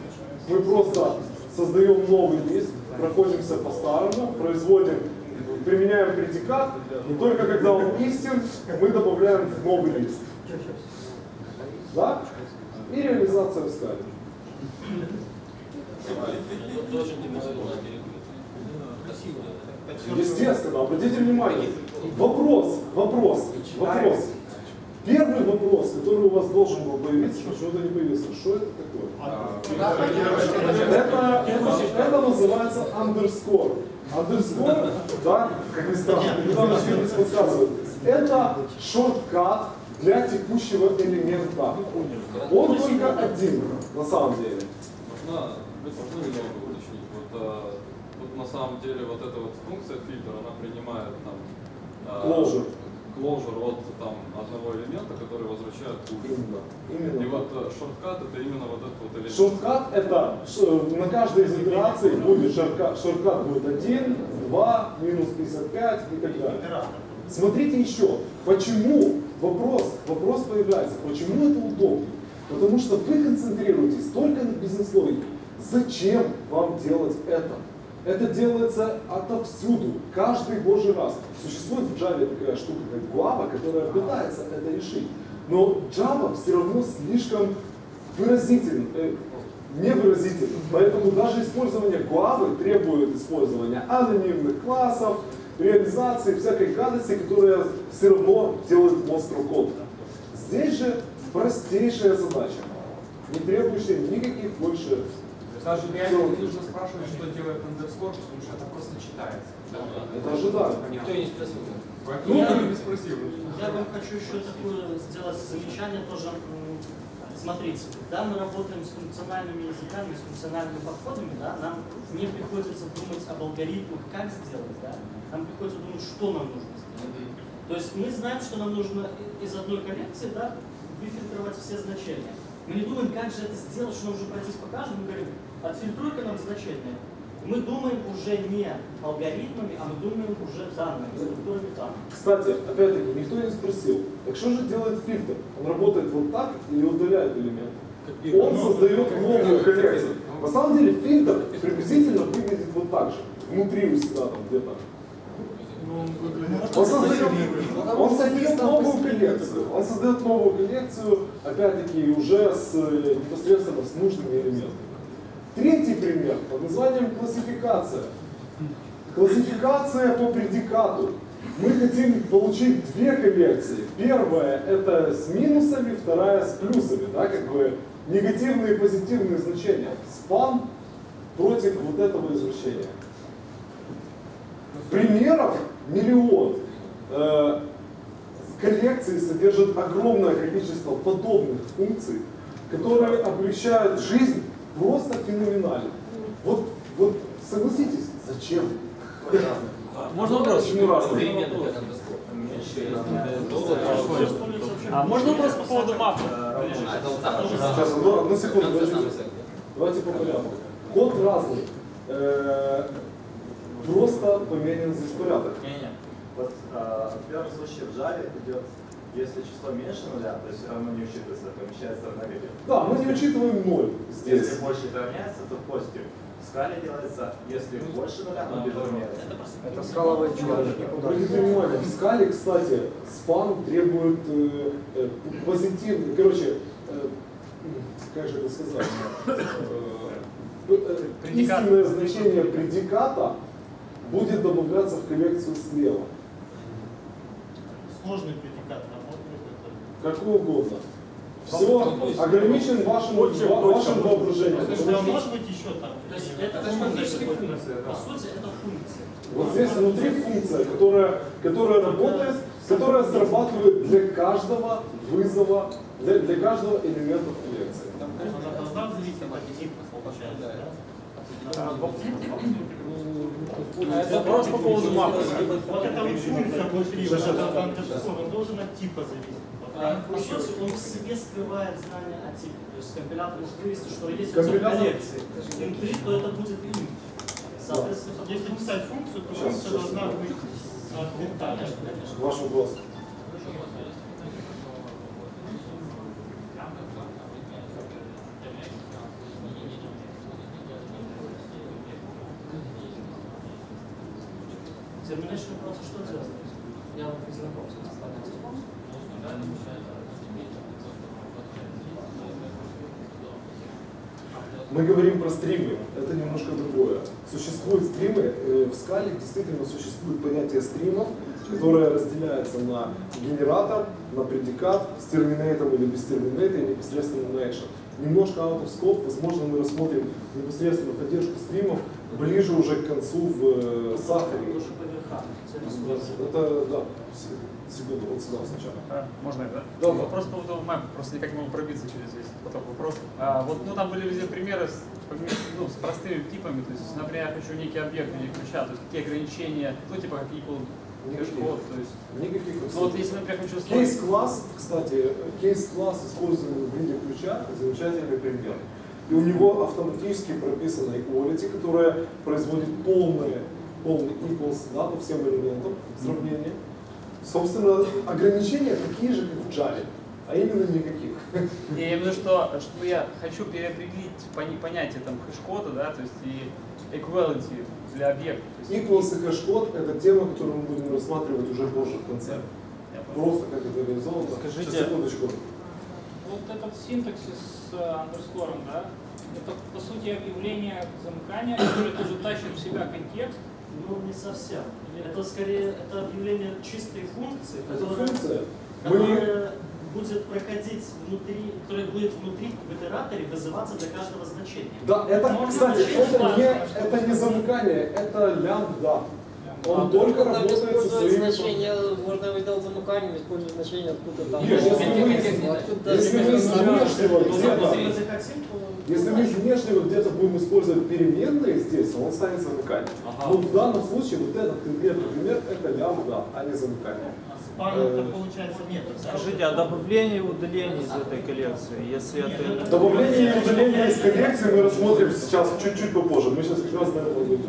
мы просто создаем новый лист, проходимся по старому, производим, применяем предикат, и только когда он истин, мы добавляем в новый лист. Да? И реализация в скале.
Красиво.
Естественно, обратите внимание. Вопрос, вопрос, вопрос. Первый вопрос, который у вас должен был появиться, почему-то не появился. Что это такое? Это, это, это называется underscore. Underscore, да, как ни странно, недавно Филипс подсказывает, это шорткат для текущего элемента. Он только один, на самом деле.
Можно, можно немного уточнить? Вот, а, вот на самом деле вот эта вот функция фильтр, она принимает там
Closure.
closure от там одного элемента, который возвращает closure.
Именно. Именно.
И вот э, шорткат это именно вот этот вот элемент.
Шорткат это ш- на каждой из итераций будет шорткат, шорткат будет 1, 2, минус 55 и так далее. Смотрите еще, почему вопрос, вопрос появляется, почему это удобно? Потому что вы концентрируетесь только на бизнес-логике. Зачем вам делать это? Это делается отовсюду, каждый божий раз. Существует в Java такая штука, как Guava, которая пытается это решить. Но Java все равно слишком выразителен, э, невыразителен. Поэтому даже использование Guava требует использования анонимных классов, реализации всякой гадости, которая все равно делает monster код. Здесь же простейшая задача, не требующая никаких больше
Даже реально не нужно спрашивать, что делает underscore, потому что это просто читается.
Это ожидаемо.
Никто и не спросил.
Поэтому
Я-
не спросил.
Я вам хочу еще такое сделать замечание тоже. Смотрите, когда мы работаем с функциональными языками, с функциональными подходами, да, нам не приходится думать об алгоритмах, как сделать, да, нам приходится думать, что нам нужно сделать. То есть мы знаем, что нам нужно из одной коллекции да, выфильтровать все значения. Мы не думаем, как же это сделать, что нужно пройтись по каждому, мы говорим, отфильтруй-ка нам значения. Мы думаем уже не алгоритмами, а мы думаем уже данными, структурами данных.
Кстати, опять-таки, никто не спросил, так что же делает фильтр? Он работает вот так или удаляет элемент? Он создает новую коллекцию. На самом деле фильтр приблизительно выглядит вот так же. Внутри у себя там где-то. Он создает, он создает новую коллекцию. Он создает новую коллекцию, опять-таки, уже с э, непосредственно с нужными элементами. Третий пример под названием классификация. Классификация по предикату. Мы хотим получить две коллекции. Первая это с минусами, вторая с плюсами, да, как бы негативные и позитивные значения. Спам против вот этого извращения. Примеров миллион. Э, коллекции содержат огромное количество подобных функций, которые облегчают жизнь просто феноменально. Вот, вот согласитесь, зачем?
Можно вопрос?
Почему разные?
А можно вопрос по поводу мапы?
Сейчас, одну, одну секунду. Давайте по порядку. Код разный. Э, Просто поменен здесь порядок.
Вот а, в первом случае в Java идет, если число меньше нуля, то есть все равно не учитывается, помещается в наличие.
Да, мы не учитываем ноль здесь.
Если больше равняется, то позитив. В скале делается, если больше нуля, то без равняется.
Это скаловая чудо.
Обратите внимание, в скале, кстати, спам требует э, э, позитивный, короче, э, как же это сказать, Э, э, истинное значение предиката будет добавляться в коллекцию слева.
Сложный предикат.
Какой угодно. Все ограничен вашим, вашим воображением. Что
может быть еще там.
То есть это,
Это
функция,
фактически функция, да.
По сути, это функция.
Вот здесь внутри функция, которая, которая работает, которая срабатывает для каждого вызова, для, для каждого элемента в коллекции.
Она должна зависеть от типа, получается, да?
Это вопрос по поводу мапы.
Вот эта вот функция внутри, он должен от типа зависеть.
По сути, он в себе скрывает знание о типе. То есть компилятор может вывести, что если у тебя в
Компилятор-
коллекции int3, то это будет int. Соответственно,
Если писать функцию, то
Сейчас,
функция
сейчас.
должна быть соответствовать.
Ваш вопрос.
Termination process что делает? Я вот не знаком с этим понятием.
Мы говорим про стримы, это немножко другое. Существуют стримы, э, в скале действительно существует понятие стримов, которое разделяется на генератор, на предикат, с терминейтом или без терминейта и непосредственно на action. Немножко out of scope, возможно, мы рассмотрим непосредственно поддержку стримов ближе уже к концу в э, сахаре. Это, да, секунду, вот сюда сначала.
А, Можно это?
Да, да.
Вопрос по поводу мапы, просто никак не могу пробиться через весь поток вопросов. А, вот, ну, там были везде примеры с, ну, с простыми типами, то есть, например, я хочу некий объект или ключа, то есть какие ограничения, ну, типа как equal
Никаких.
код, то есть.
Никаких
Ну, вот если, например, хочу
Кейс-класс, кстати, case-класс, используемый в виде ключа, замечательный пример. И у него автоматически прописана equality, которая производит полное, полный equals да, по всем элементам сравнения. Собственно, ограничения такие же, как в Java, а именно никаких.
Я имею в виду, что, что я хочу переопределить понятие там хэш-кода, да, то есть и equality для объекта. то есть-
Equals и хэш-код – это тема, которую мы будем рассматривать уже позже в конце. Просто как это реализовано.
Скажите-
Сейчас, секундочку.
Вот этот синтаксис с э, андерскором, да, это по сути объявление замыкания, которое тоже тащит в себя контекст.
Ну, не совсем. Это скорее это объявление чистой функции,
Это
которая,
функция. Мы
которая будет проходить внутри, которая будет внутри в итераторе вызываться для каждого значения.
Да, это,
Можно
кстати, это не, это не замыкание, это лямбда. Он только работает со своими...
значения, можно выдал замыканием, использовать значение откуда там.
Нет, если мы, если мы с внешнего
Ну,
где-то,
если мы
с внешнего где-то будем использовать переменные здесь, он станет замыканием.
Ага.
Но в данном случае вот этот конкретный пример это лямбда, а не замыкание.
Получается нет.
Скажите, а добавление и удаление из этой коллекции, если это...
Добавление и удаление из коллекции мы рассмотрим сейчас чуть-чуть попозже. Мы сейчас как раз на это выйдем.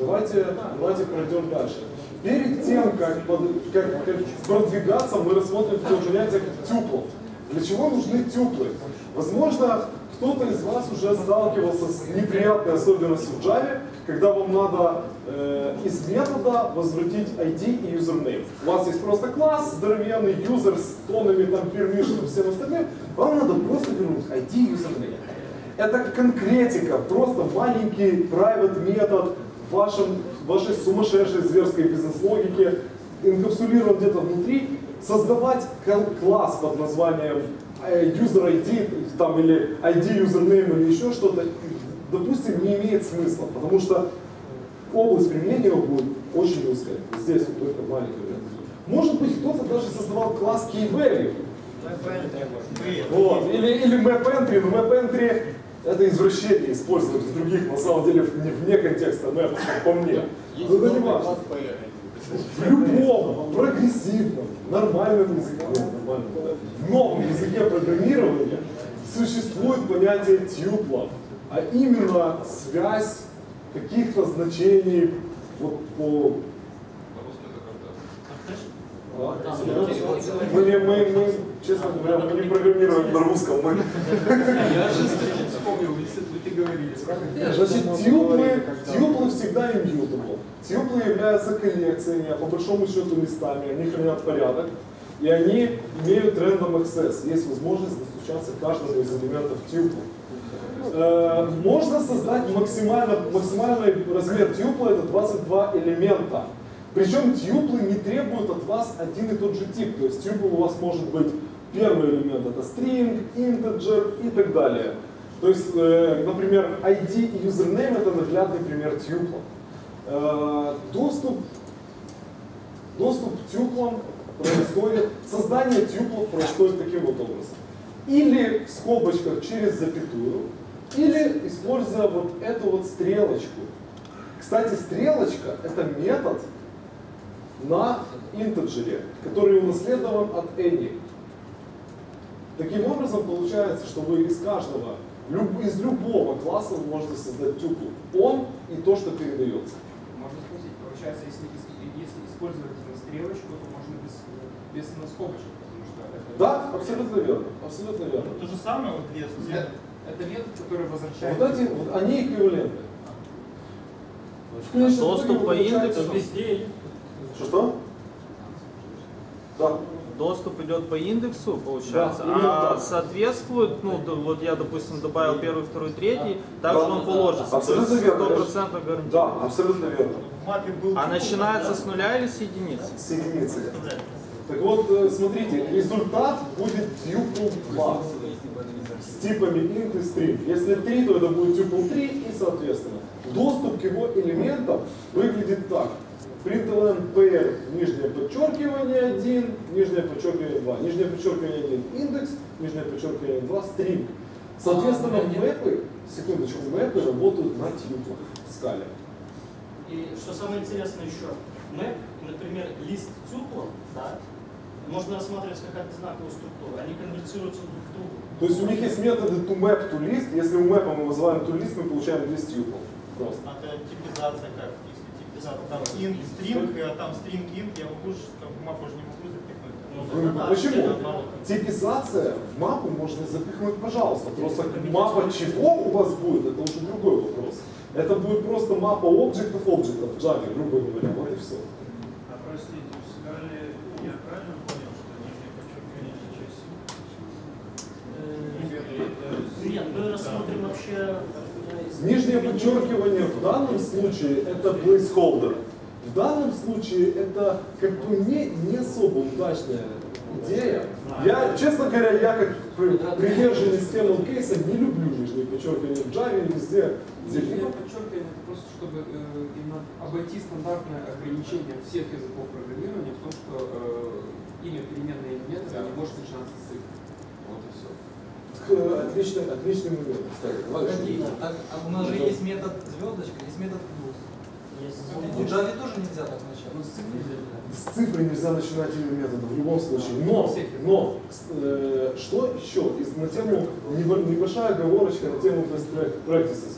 Давайте, давайте пройдем дальше. Перед тем, как, под- как- как продвигаться, мы рассмотрим понятие как тюплов. Для чего нужны тюплы? Возможно, кто-то из вас уже сталкивался с неприятной особенностью в Java, когда вам надо э, из метода возвратить ID и username. У вас есть просто класс, здоровенный юзер с тонами там permission и всем остальным, вам надо просто вернуть ID и username. Это конкретика, просто маленький private метод в вашем, вашей сумасшедшей зверской бизнес-логике, инкапсулирован где-то внутри, создавать кл- класс под названием э, user ID там, или ID username или еще что-то, допустим, не имеет смысла, потому что область применения будет очень узкая. Здесь вот только маленькая. Может быть, кто-то даже создавал класс key value. Вот. Или, или map entry, но map entry это извращение использовать в других, на самом деле, вне, вне контекста как по мне. Ну, это не важно. В любом прогрессивном, нормальном языке, нормальном, в новом языке программирования существует понятие тюплов, а именно связь каких-то значений вот по мы, мы, мы, честно говоря, мы не программируем на русском. Мы...
Я же вспомнил, если вы говорили?
Значит, тюплы, тюплы всегда immutable. Тюплы являются коллекциями, а по большому счету местами, они хранят порядок, и они имеют random access. Есть возможность достучаться к каждому из элементов тюпла. Э, Можно создать максимально, максимальный размер тюпла, это 22 элемента. Причем тюплы не требуют от вас один и тот же тип. То есть тюпл у вас может быть первый элемент это string, integer и так далее. То есть, э, например, ID и username это наглядный пример тюпла. Э, доступ, доступ к тюплам происходит, создание тюплов происходит таким вот образом. Или в скобочках через запятую, или используя вот эту вот стрелочку. Кстати, стрелочка это метод на интеджере, который унаследован от any. Таким образом, получается, что вы из каждого, люб- из любого класса вы можете создать тюпл. Он и то, что передается.
Можно спросить, получается, если, если использовать стрелочку, то можно без, без скобочек, потому что это...
Да, абсолютно верно. Абсолютно верно.
То же самое, вот Это, это метод, который возвращает...
Вот эти, вот они эквиваленты. В конечном
Доступ по индексу везде.
Что? Да.
Доступ идет по индексу, получается,
Да, именно
а
так.
соответствует, ну, вот я, допустим, добавил первый, второй, третий, также
Да.
он положится.
Абсолютно верно.
100% гарантирован.
Да, абсолютно верно.
А начинается с нуля или с единицы?
С единицы. Так вот, э, смотрите, результат будет tuple 2 с типами int и string. Если 3, то это будет tuple 3 и соответственно. Доступ к его элементам выглядит так. Println pair, нижнее подчеркивание 1, нижнее подчеркивание 2. Нижнее подчеркивание 1 индекс, нижнее подчеркивание 2 string. Соответственно, мэпы, секундочку, мэпы работают на тюплах в скале.
И что самое интересное еще, мэп, например, лист тюплов, да, можно рассматривать как одинаковую структуру, они конвертируются друг к другу.
То есть у них есть методы to map to list. Если у мэпа мы вызываем to list, мы получаем list tuple. Просто.
А это типизация как? Типизация там int string, а там string int, я могу как мапу же не могу запихнуть.
Ну, Почему? Типизация в мапу можно запихнуть, пожалуйста. Просто мапа чего у вас будет, это уже другой вопрос. Это будет просто мапа объектов объектов в Java, грубо говоря, вот и все.
А простите, в Скале я правильно понял, что нижнее подчеркивание часть?
Нет, мы рассмотрим вообще...
Нижнее подчеркивание в данном случае это placeholder. В данном случае это, как по мне, не особо удачная идея. Я, честно говоря, я как при- приверженец camel кейса не люблю нижние подчеркивания в Java и везде,
Нижнее подчеркивание это просто чтобы э, именно обойти стандартное ограничение всех языков программирования в том, что э, имя переменной или метода не может начинаться с цифры. Вот и все.
К- Отличный, отличный момент, кстати. Что-
а, а у нас же есть метод звездочка, есть метод плюс. В Java тоже нельзя так начать.
С цифры нельзя начинать имя метода в любом случае. Но, но э, что еще? Из- на тему, небо- небольшая оговорочка на тему best prac- practices.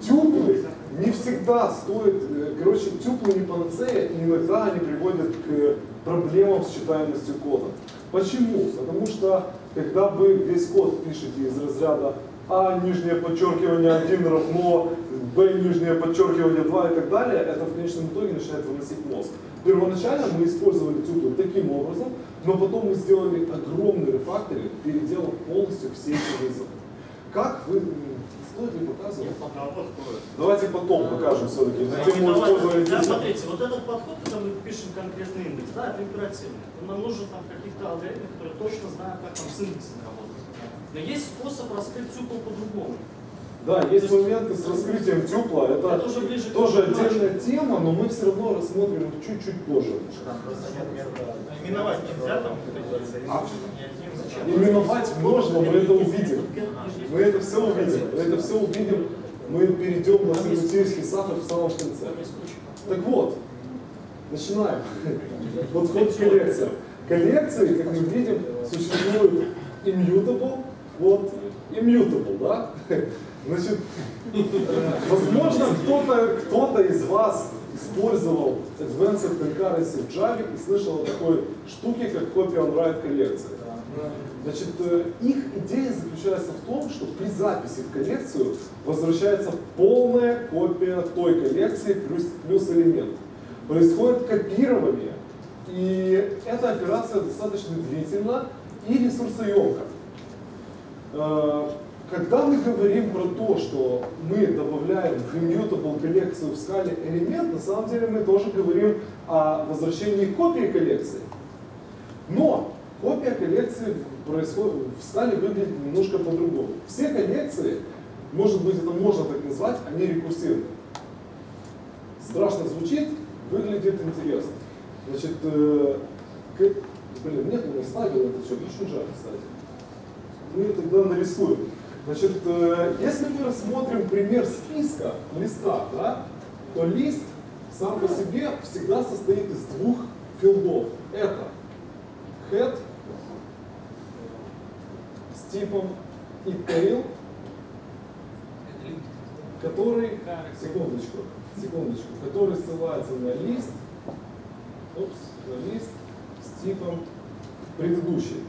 Тюплы не всегда стоит, э, короче, тюплы не панацея, и иногда они приводят к проблемам с читаемостью кода. Почему? Потому что, когда вы весь код пишете из разряда А, нижнее подчеркивание 1 равно Б, нижнее подчеркивание 2 и так далее, это в конечном итоге начинает выносить мозг. Первоначально мы использовали тюплы таким образом, но потом мы сделали огромный рефакторинг, переделав полностью все эти вызовы. Как вы... Стоит ли показывать? Давайте потом покажем все-таки. На тему использования
Да, смотрите, вот этот подход, когда мы пишем конкретный индекс, да, это императивный. Нам нужен там каких-то алгоритмов, которые точно знают, как там с индексами работать. Но есть способ раскрыть тюпл по-другому.
Да, есть моменты с раскрытием тюпла, это,
Это уже ближе к
тоже
нашему.
отдельная тема, но мы все равно рассмотрим их чуть-чуть позже.
Именовать нельзя там?
А, Именовать можно, мы это увидим. Мы это все увидим. Мы это все увидим. Мы перейдем на семантический сахар в самом конце. Так вот, начинаем. Подход к коллекциям. Коллекции, как мы видим, существуют immutable, вот, immutable, да? Значит, возможно, кто-то кто из вас использовал Advanced Concurrency в Java и слышал о такой штуке, как Copy on Write коллекции. Значит, э, их идея заключается в том, что при записи в коллекцию возвращается полная копия той коллекции плюс, плюс элемент. Происходит копирование, и эта операция достаточно длительна и ресурсоемка. Э, Когда мы говорим про то, что мы добавляем в immutable коллекцию в скале элемент, на самом деле мы тоже говорим о возвращении копии коллекции. Но копия коллекции происходит, в скале выглядит немножко по-другому. Все коллекции, может быть это можно так назвать, они рекурсивны. Страшно звучит, выглядит интересно. Значит, э, к- блин, нет, у меня слайдер, это что, очень жаль, кстати. Мы тогда нарисуем. Значит, э, если мы рассмотрим пример списка листа, да, то лист сам по себе всегда состоит из двух филдов. Это head с типом и tail, который, секундочку, секундочку, который ссылается на лист, опс, лист с типом предыдущий.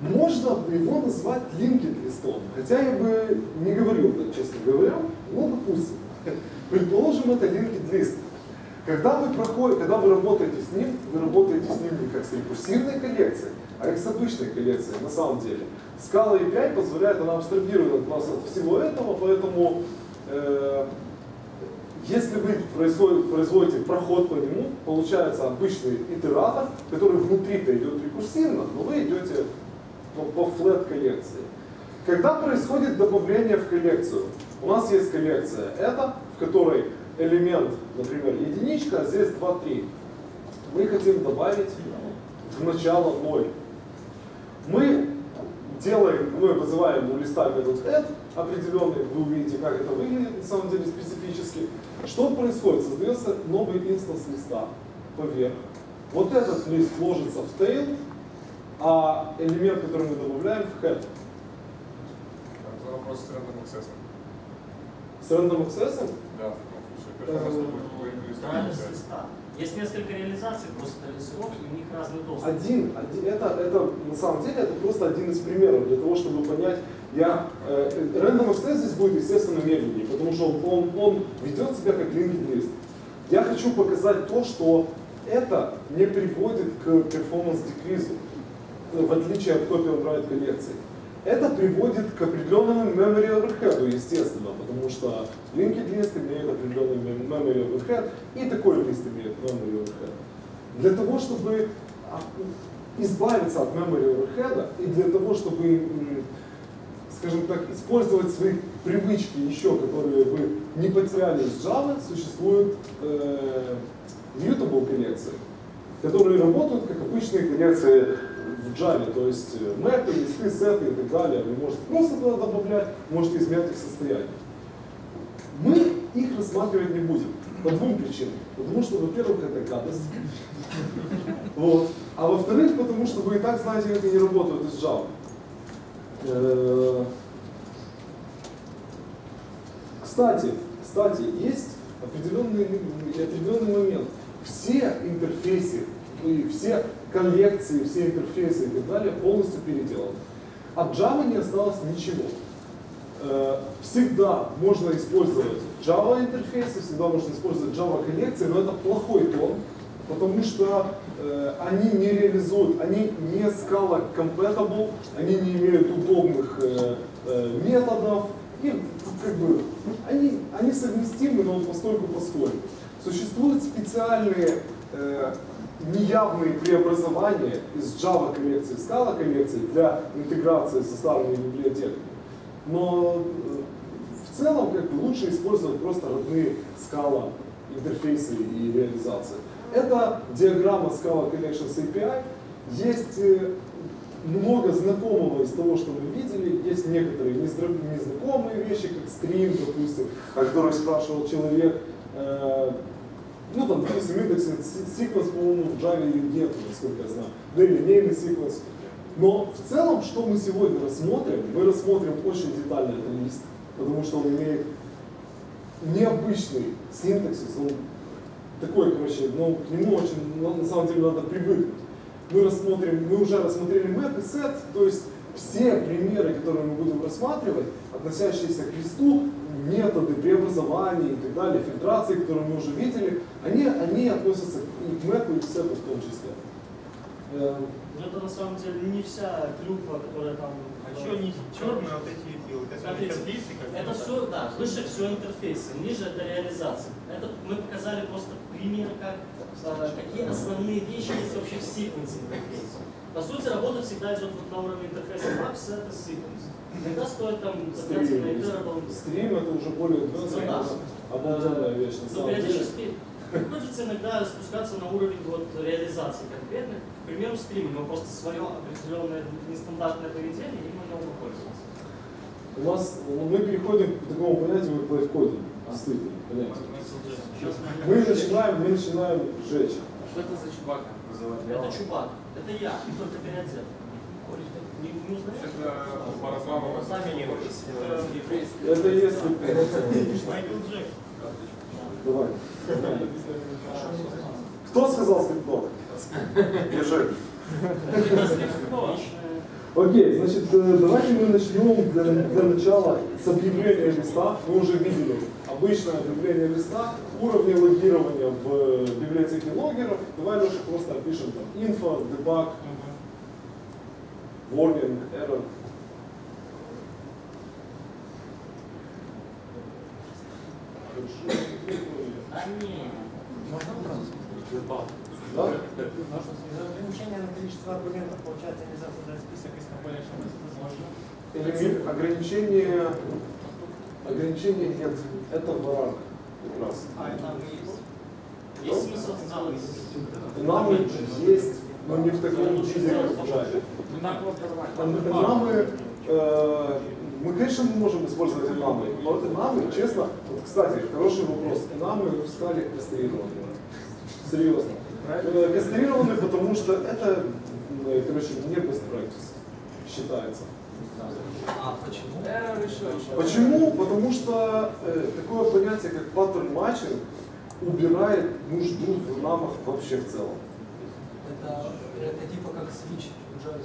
Можно его назвать linked листом, хотя я бы не говорил так, честно говоря, но допустим. Предположим, это linked лист. Когда вы, проходите, когда вы работаете с ним, вы работаете с ним не как с рекурсивной коллекцией, а как с обычной коллекцией на самом деле. Scala API позволяет, она абстрагирует нас от всего этого, поэтому э, если вы производите, проход по нему, получается обычный итератор, который внутри-то идет рекурсивно, но вы идете по, по флет коллекции. Когда происходит добавление в коллекцию, у нас есть коллекция это, в которой элемент, например, единичка, а здесь 2, 3. Мы хотим добавить в начало 0. Мы делаем, мы вызываем у листа метод add определенный, вы увидите, как это выглядит на самом деле специфически. Что происходит? Создается новый инстанс листа поверх. Вот этот лист ложится в tail, а элемент, который мы добавляем, в head.
Это вопрос с random access.
С random access?
Да, в таком случае.
Есть несколько реализаций просто листов, и у них разный доступ.
Один, один это, это на самом деле это просто один из примеров для того, чтобы понять, я э, random access здесь будет естественно медленнее, потому что он, он, ведет себя как linked list. Я хочу показать то, что это не приводит к перформанс декризу, в отличие от copy on write коллекции. это приводит к определенному memory overhead, естественно, потому что linked list имеет определенный mem- memory overhead, и такой лист имеет memory overhead. Для того, чтобы избавиться от memory overhead, и для того, чтобы, скажем так, использовать свои привычки еще, которые вы не потеряли из Java, существуют э, mutable коллекции, которые работают как обычные коллекции в Java, то есть э, мэпы, листы, сеты и так далее. Вы можете просто туда добавлять, можете изменять их состояние. Мы их рассматривать не будем по двум причинам. Потому что, во-первых, это гадость. Вот. А во-вторых, потому что вы и так знаете, как они работают из Java. Э, Кстати, кстати, есть определенный, определенный момент. Все интерфейсы, и все коллекции, все интерфейсы и так далее полностью переделаны. От Java не осталось ничего. Э, Всегда можно использовать Java интерфейсы, всегда можно использовать Java коллекции, но это плохой тон, потому что они не реализуют, они не Scala compatible, они не имеют удобных э, э, методов, и как бы они, они совместимы, но постольку поскольку. Существуют специальные э, неявные преобразования из Java коллекции в Scala коллекции для интеграции со старыми библиотеками. Но э, в целом как бы, лучше использовать просто родные Scala интерфейсы и реализации. Это диаграмма Scala Collections API. Есть э, много знакомого из того, что мы видели. Есть некоторые незнакомые вещи, как стрим, допустим, о которой спрашивал человек. Э, ну, там, допустим, индексинг секвенс, по-моему, в Java нет, насколько я знаю. Да и линейный секвенс. Но в целом, что мы сегодня рассмотрим, мы рассмотрим очень детально этот лист, потому что он имеет необычный синтаксис, он такой, короче, ну, к нему очень, ну, на самом деле, надо привыкнуть. Мы рассмотрим, мы уже рассмотрели map и set, то есть все примеры, которые мы будем рассматривать, относящиеся к листу, методы преобразования и так далее, фильтрации, которые мы уже видели, они, они относятся и к мэпу, и к сету в том числе. Э,
Но это на самом деле не вся клюква, которая там...
А что они черные вот эти вот это
Смотрите,
интерфейсы, как
это все, да, выше все интерфейсы, ниже это реализация. Это мы показали просто пример, как, э, какие основные вещи есть вообще в секвенсе интерфейса. По сути, работа всегда идет вот на уровне интерфейса map, set и sequence. Иногда стоит там подняться на iterable.
Стрим это уже более advanced,
Ну да.
это обалденная вещь на
Но
самом деле.
периодически приходится иногда спускаться на уровень вот реализации конкретных. К примеру, стриме мы просто свое определенное нестандартное поведение и мы можем пользоваться.
У нас ну, мы переходим к такому понятию, как лайфкодинг. Действительно, понятие. Мы начинаем, мы начинаем жечь.
Что это за называется?
Это чубак. Это я, только переодет. Узнаешь?
Это
Это если...
Майкл Джек.
Давай. Кто сказал слепнок? Держи. Окей, значит, э, давайте мы начнем для, для начала с объявления листа. Мы уже видели обычное объявление листа, уровни логирования в э, библиотеке логеров. Давай, Леша, просто опишем там info, debug, warning, error.
А не.
Да?
Ограничение на количество аргументов, получается, нельзя создать
Элемент- ограничение, ограничения нет. Это как раз.
А это есть? Есть смысл сделать?
Намы есть, но не в таком виде, как в Java. Намы, э, мы, конечно, можем использовать энамы, но энамы, честно, вот, кстати, хороший вопрос, энамы в скале кастрированы. Серьезно. Э, Кастрированы, потому что это, э, короче, не best practice считается.
А почему?
Почему? Потому что э, такое понятие, как паттерн матчинг, убирает нужду в намах вообще в целом.
Это, это типа как свич Java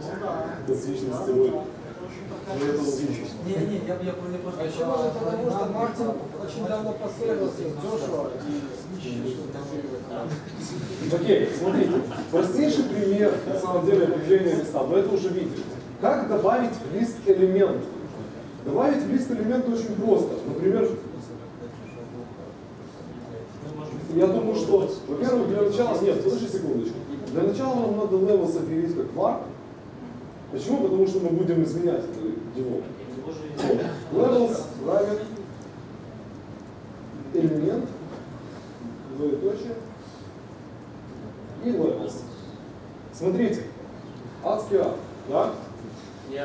Ну да.
Это свич на стероид. Это.
Не, не, я, я, я просто...
А еще может потому, что Мартин очень давно поссорился с Джошуа и
Окей, смотрите. Простейший пример, на самом деле, объявления листа. Мы это уже видели. Как добавить в лист элемент? Добавить в лист элемент очень просто. Например, я думаю, что, во-первых, для начала, нет, подожди секундочку. Для начала нам надо levels объявить как var. Почему? Потому что мы будем изменять его. Levels равен элемент, двоеточие, и levels. Смотрите, адский ад, да?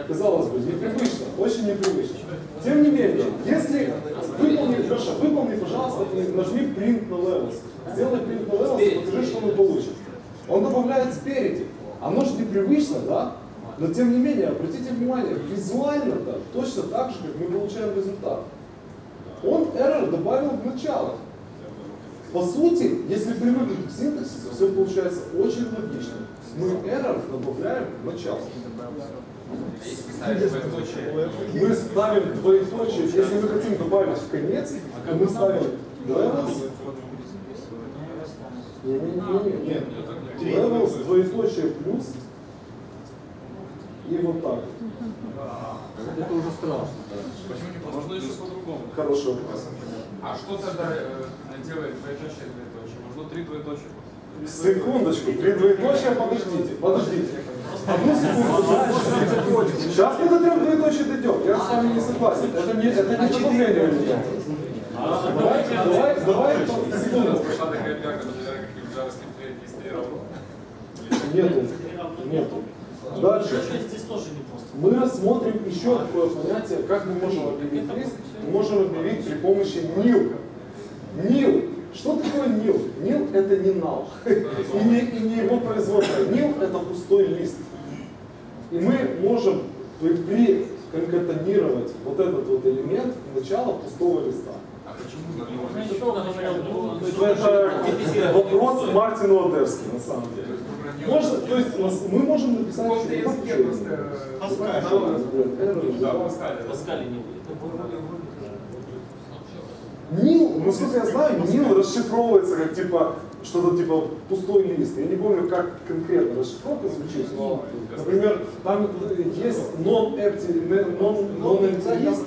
Казалось бы, непривычно, очень непривычно. Тем не менее, если выполни, Леша, выполни, пожалуйста, и нажми print на levels. Сделай print на levels покажи, что мы получим. Он добавляет спереди. Оно же непривычно, да? Но тем не менее, обратите внимание, визуально-то точно так же, как мы получаем результат. Он error добавил в начало. По сути, если привыкнуть к синтаксису, все получается очень логично. Мы error добавляем в начало. Мы ставим двоеточие, если мы хотим добавить в конец, то мы ставим levels. Нет. Levels, двоеточие плюс. И вот так.
Это уже страшно. Почему не Можно еще по-другому.
Хороший вопрос.
А что тогда э, делает двоеточие двоеточие? Можно три двоеточия?
Секундочку, три двоеточия, подождите, подождите. Одну секунду. Сейчас мы до трех двоеточий дойдем. Я с вами не согласен. Это не, это не добавление элемента. Давай, давай, давай, секунду. Нету. Нету. Дальше.
Здесь тоже не просто.
Мы рассмотрим еще такое понятие, как мы можем объявить лист. Мы можем объявить при помощи nil. Nil. Что такое nil? Nil это не null. И не, и не его производное. Nil это пустой лист. И мы можем при, при конкатонировать вот этот вот элемент в начало пустого листа.
А почему
Это вопрос Мартину Одерски, на самом деле. Можно, то есть нас- мы можем написать
В каком-то
что
языке просто, э, Да, Паскале.
Паскале не будет.
Нил, насколько я знаю, Нил расшифровывается как типа что-то типа пустой лист. Я не помню, как конкретно расшифровка звучит, но, например, там есть non-empty, non- non-empty list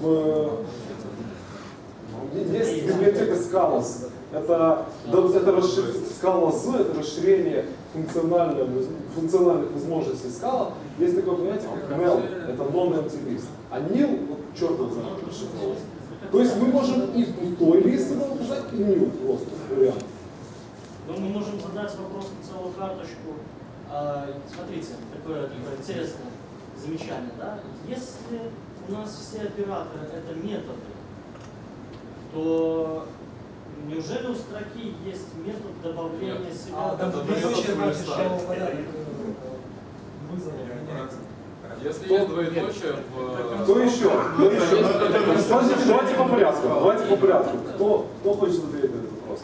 в есть библиотека Scalars. Это, это расшир... Scalars, это расширение функциональных, возможностей скала. Есть такое понятие, как NEL, это non-empty list. А nil, вот черт его знает, как расшифровывается. То есть мы можем и пустой лист указать, и nil просто вариант.
Но мы можем задать вопрос на целую карточку. А, Смотрите, такое, такое интересное замечание. Да? Если у нас все операторы это методы, то неужели у строки есть метод добавления себя?
А, там порядок
Если есть двоеточие в...
Кто еще? Кто еще? Давайте по порядку. Давайте по порядку. Кто, кто хочет ответить на этот вопрос?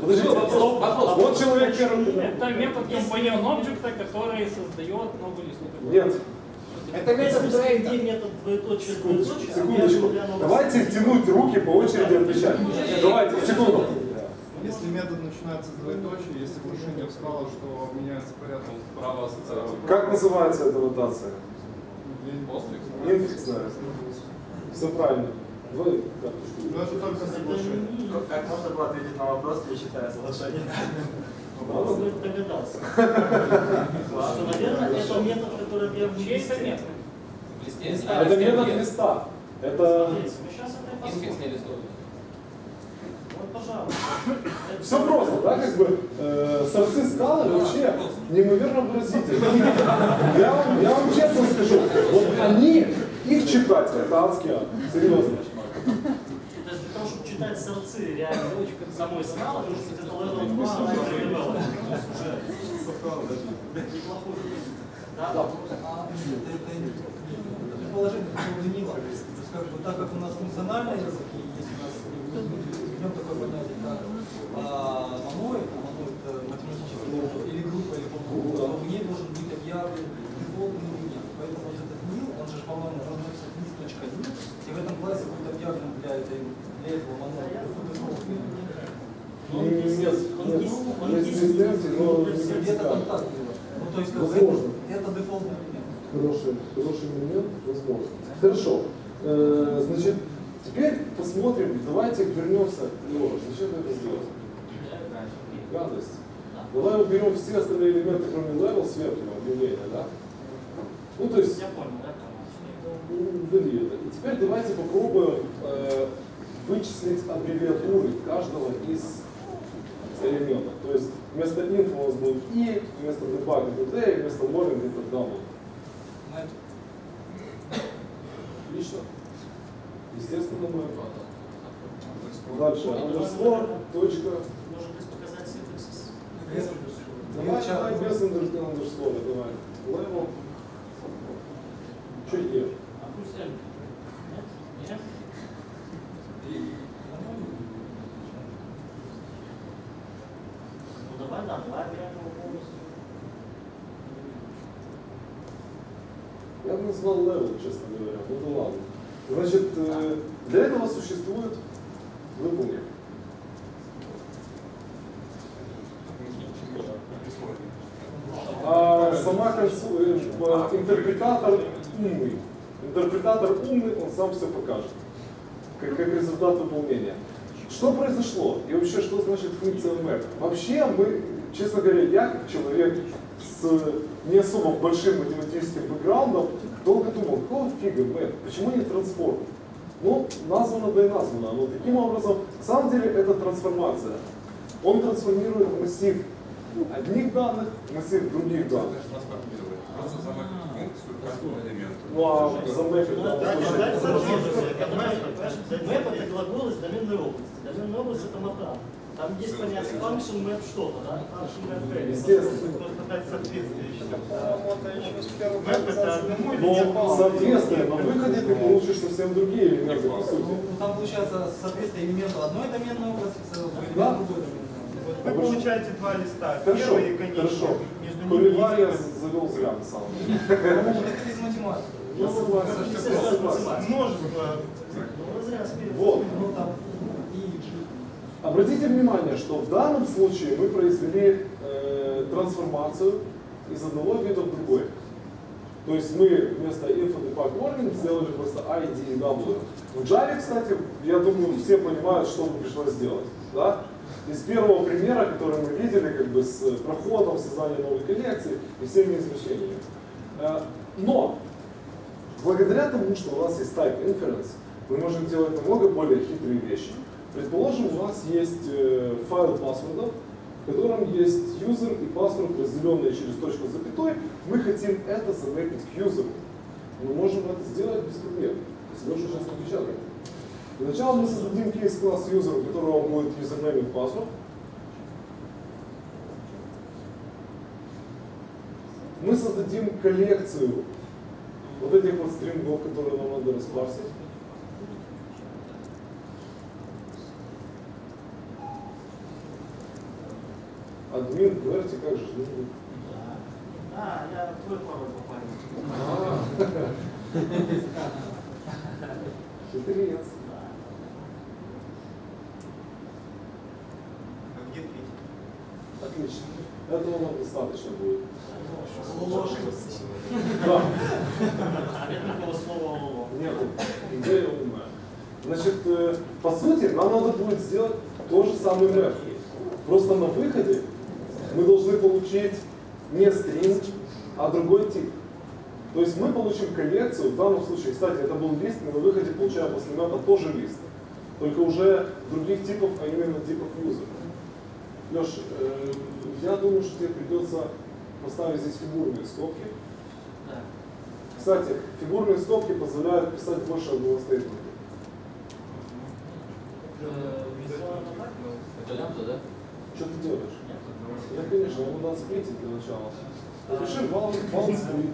Подождите, стоп. Вот человек первый.
Это метод компаньон объекта, который создает новый лист.
Нет.
Это метод трейда. метод двоеточие,
Секундочку. Давайте тянуть руки по очереди отвечать. Давайте, секунду.
Если метод начинается с двоеточия, если крушение в скалу, что меняется порядок
Право ассоциации.
Как называется эта ротация? Инфиксная. Все правильно. Вы.
Ну это только соглашение.
Как можно было ответить на вопрос, не считая соглашения?
Надо будет догадаться. Что, наверное, это метод, который объявлен.
Чей это метод?
Это метод листа. Это
Инфиксный.
Вот, пожалуйста.
Все просто, да, как бы э, сорцы скалы вообще неимоверно выразительны. Я вам, я вам честно скажу, вот они, их читать, это адский ад. Серьезно.
То есть для того, чтобы читать сорцы реально самой скалы, нужно где-то level 2 на level. Неплохой уровень. Да?
А, это, это предположение такого ленива. То есть, как бы, так как у нас функциональные языки, есть у нас в нем такое понятие, как а, моноид, а моноид это математический робот, или группа, или подгруппа, то в ней должен быть объявлен дефолтный элемент. Поэтому вот этот nil, он же, по-моему, должен написать nis.nil, и в этом классе будет объявлен для, этой, для этого моноида дефолтный элемент.
Нет, нет, есть резиденции, но не
Где-то там
вертикально.
так было. Ну, то есть, как бы,
Возможно.
это, это дефолтный элемент.
Хороший, хороший момент, возможно. Хорошо. Э, значит, теперь посмотрим, давайте вернемся. Леша, зачем это сделал? Гадость. Давай уберем все остальные элементы, кроме level с верхнего объявления, да? Ну, то есть...
Я понял, да?
Удали это. И теперь давайте попробуем э, вычислить аббревиатуры каждого из элементов. То есть вместо info у нас будет i, вместо debug это d, вместо logging это double. Отлично. Естественно, мы Дальше. Underscore, точка.
Может быть, показать синтаксис?
Давай, давай без underscore, underscore, давай. Level. Что е?
А. Нет? Нет? Ну давай, да, давай его полностью.
Я бы назвал level, честно говоря. Ну да ладно. Значит, для этого существует выполнение. А сама интерпретатор умный. Интерпретатор умный, он сам все покажет. Как, как результат выполнения. Что произошло? И вообще, что значит функция map? Вообще, мы, честно говоря, я как человек с не особо большим математическим бэкграундом, долго думал, какого фига map? Почему не трансформ? Ну, названо да и названо. Но таким образом, на самом деле, это трансформация. Он трансформирует массив одних данных в массив других данных.
Просто замапить функцию каждого элемента.
Ну а замэпить, да,
Да,
слушай,
да,
это
да,
вообще-
Map это глагол из доменной области. Доменная область это мата. Там есть понятие function map что-то, да? Function map value.
Естественно.
Просто дать соответствие еще.
Map это одному или
Но, соответственно, на выходе ты получишь совсем другие элементы, по сути.
Ну, там получается соответствие элементу одной доменной области
Да.
другой доменной
Вы получаете два листа.
Хорошо,
Первый и конечный.
хорошо.
Между ними
Кулинар я завел зря, на самом деле.
Ну, это из математики.
Я согласен.
Множество.
Ну.
Вот. Обратите внимание, что в данном случае мы произвели э, трансформацию из одного вида в другой. То есть мы вместо info debug warning сделали просто ID и W. В Java, кстати, я думаю, все понимают, что нам пришлось сделать. Да? Из первого примера, который мы видели, как бы с проходом, созданием новой коллекции и всеми извращениями. Э, Но благодаря тому, что у нас есть type inference, мы можем делать намного более хитрые вещи. Предположим, у нас есть э, файл паспортов, в котором есть user и паспорт, разделенные через точку с запятой. Мы хотим это замэпить к юзеру. Мы можем это сделать без проблем. Если Леша сейчас напечатает. Для начала мы создадим кейс-класс юзера, у которого будет username и паспорт. Мы создадим коллекцию вот этих вот стрингов, которые нам надо распарсить. Админ, говорите, как же? ну,
А, я твой пароль попал.
А. Хитрец.
Где третий?
Отлично. Этого нам достаточно будет.
Ложь.
Да.
А нет такого слова «лоло».
Нет, идея умная. Значит, э, по сути, нам надо будет сделать то же самое. Просто на выходе мы должны получить не стринг, а другой тип. То есть мы получим коллекцию, в данном случае, кстати, это был лист, мы на выходе получаем после мэпа тоже лист. Только уже других типов, а именно типов юзера. Леш, э, я думаю, что тебе придется поставить здесь фигурные скобки.
Да.
Кстати, фигурные скобки позволяют писать больше одного стейтмента.
Это лямбда, да?
Что ты делаешь? Я, конечно, ему надо сплитить для начала. Напиши вал, вал сплит.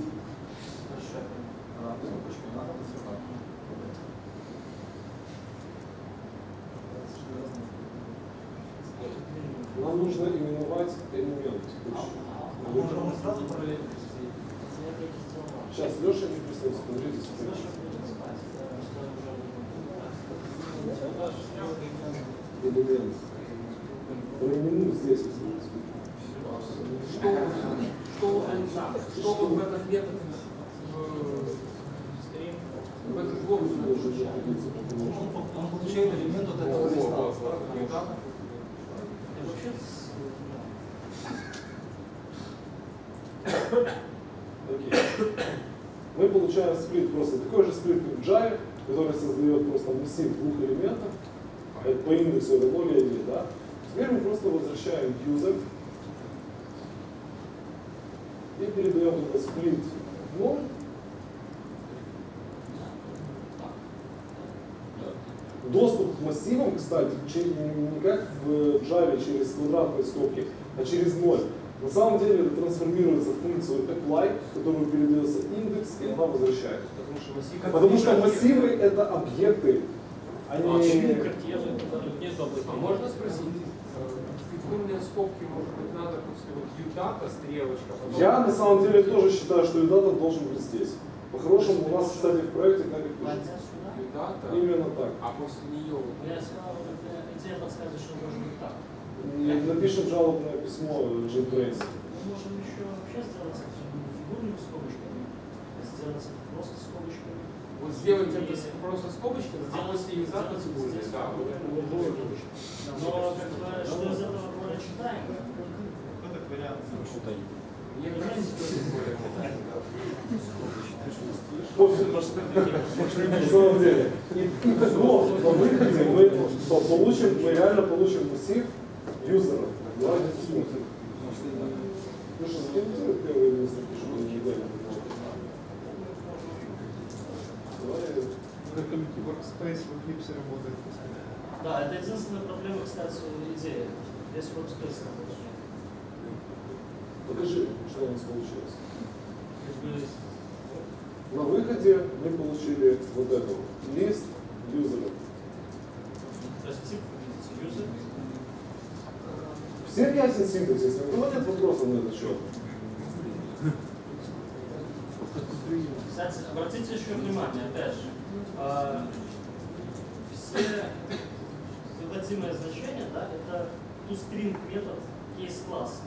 Нам нужно именовать элемент текущий.
А можно мы сразу параллельно
Сейчас Леша не присутствует, подождите. Элемент. Проименуй здесь, если не
Что, что, что он в этот метод в, в этот блок
Он, он получает элемент вот этого листа.
Окей. Мы получаем сплит просто такой же сплит, как в Java, который создает просто массив двух элементов. Это по индексу это 0 и 1, да? Теперь мы просто возвращаем user и передаем этот сплит в 0. Доступ к массивам, кстати, не как в Java через квадратные скобки, а через 0. На самом деле это трансформируется в функцию apply, которую передается индекс, и она возвращает.
Потому что массив-
Потому что массивы это объекты,
А
они...
почему картежи, которые нет области?
А можно спросить, фигурные скобки, может быть, надо после вот ютата, стрелочка, потом...
Я на самом деле тоже считаю, что дата должен быть здесь. По-хорошему, у нас, кстати, в проекте так и пишется.
Ютата,
Именно так.
а после нее...
Я сказал, это идея подсказывает, что должен быть так.
Напишем жалобное письмо JetBrains.
Мы можем еще вообще сделать фигурными скобочками, сделать это просто скобочками.
Вот сделать это просто скобочками, а
Сделать-
после ютата
сделать
да, вот
фигурные
будет.
скобочки. Но как бы, что из этого более читаемо?
Этот вариант.
Что более
Пофиг. На самом деле. И, и выходе мы по- получим, мы реально получим массив юзеров. Да, Ну что, закиньте первое место, чтобы не дали. Давай.
Как workspace в Eclipse работает.
Да, это единственная проблема, кстати, идеи. Весь workspace.
Покажи, что у нас получилось. На выходе мы получили вот это вот. Лист
user.
Всем ясен синтаксис? У кого нет вопросов на этот счет?
Кстати, обратите еще внимание, опять же, а, все выводимые значения, да, это toString метод case-класс.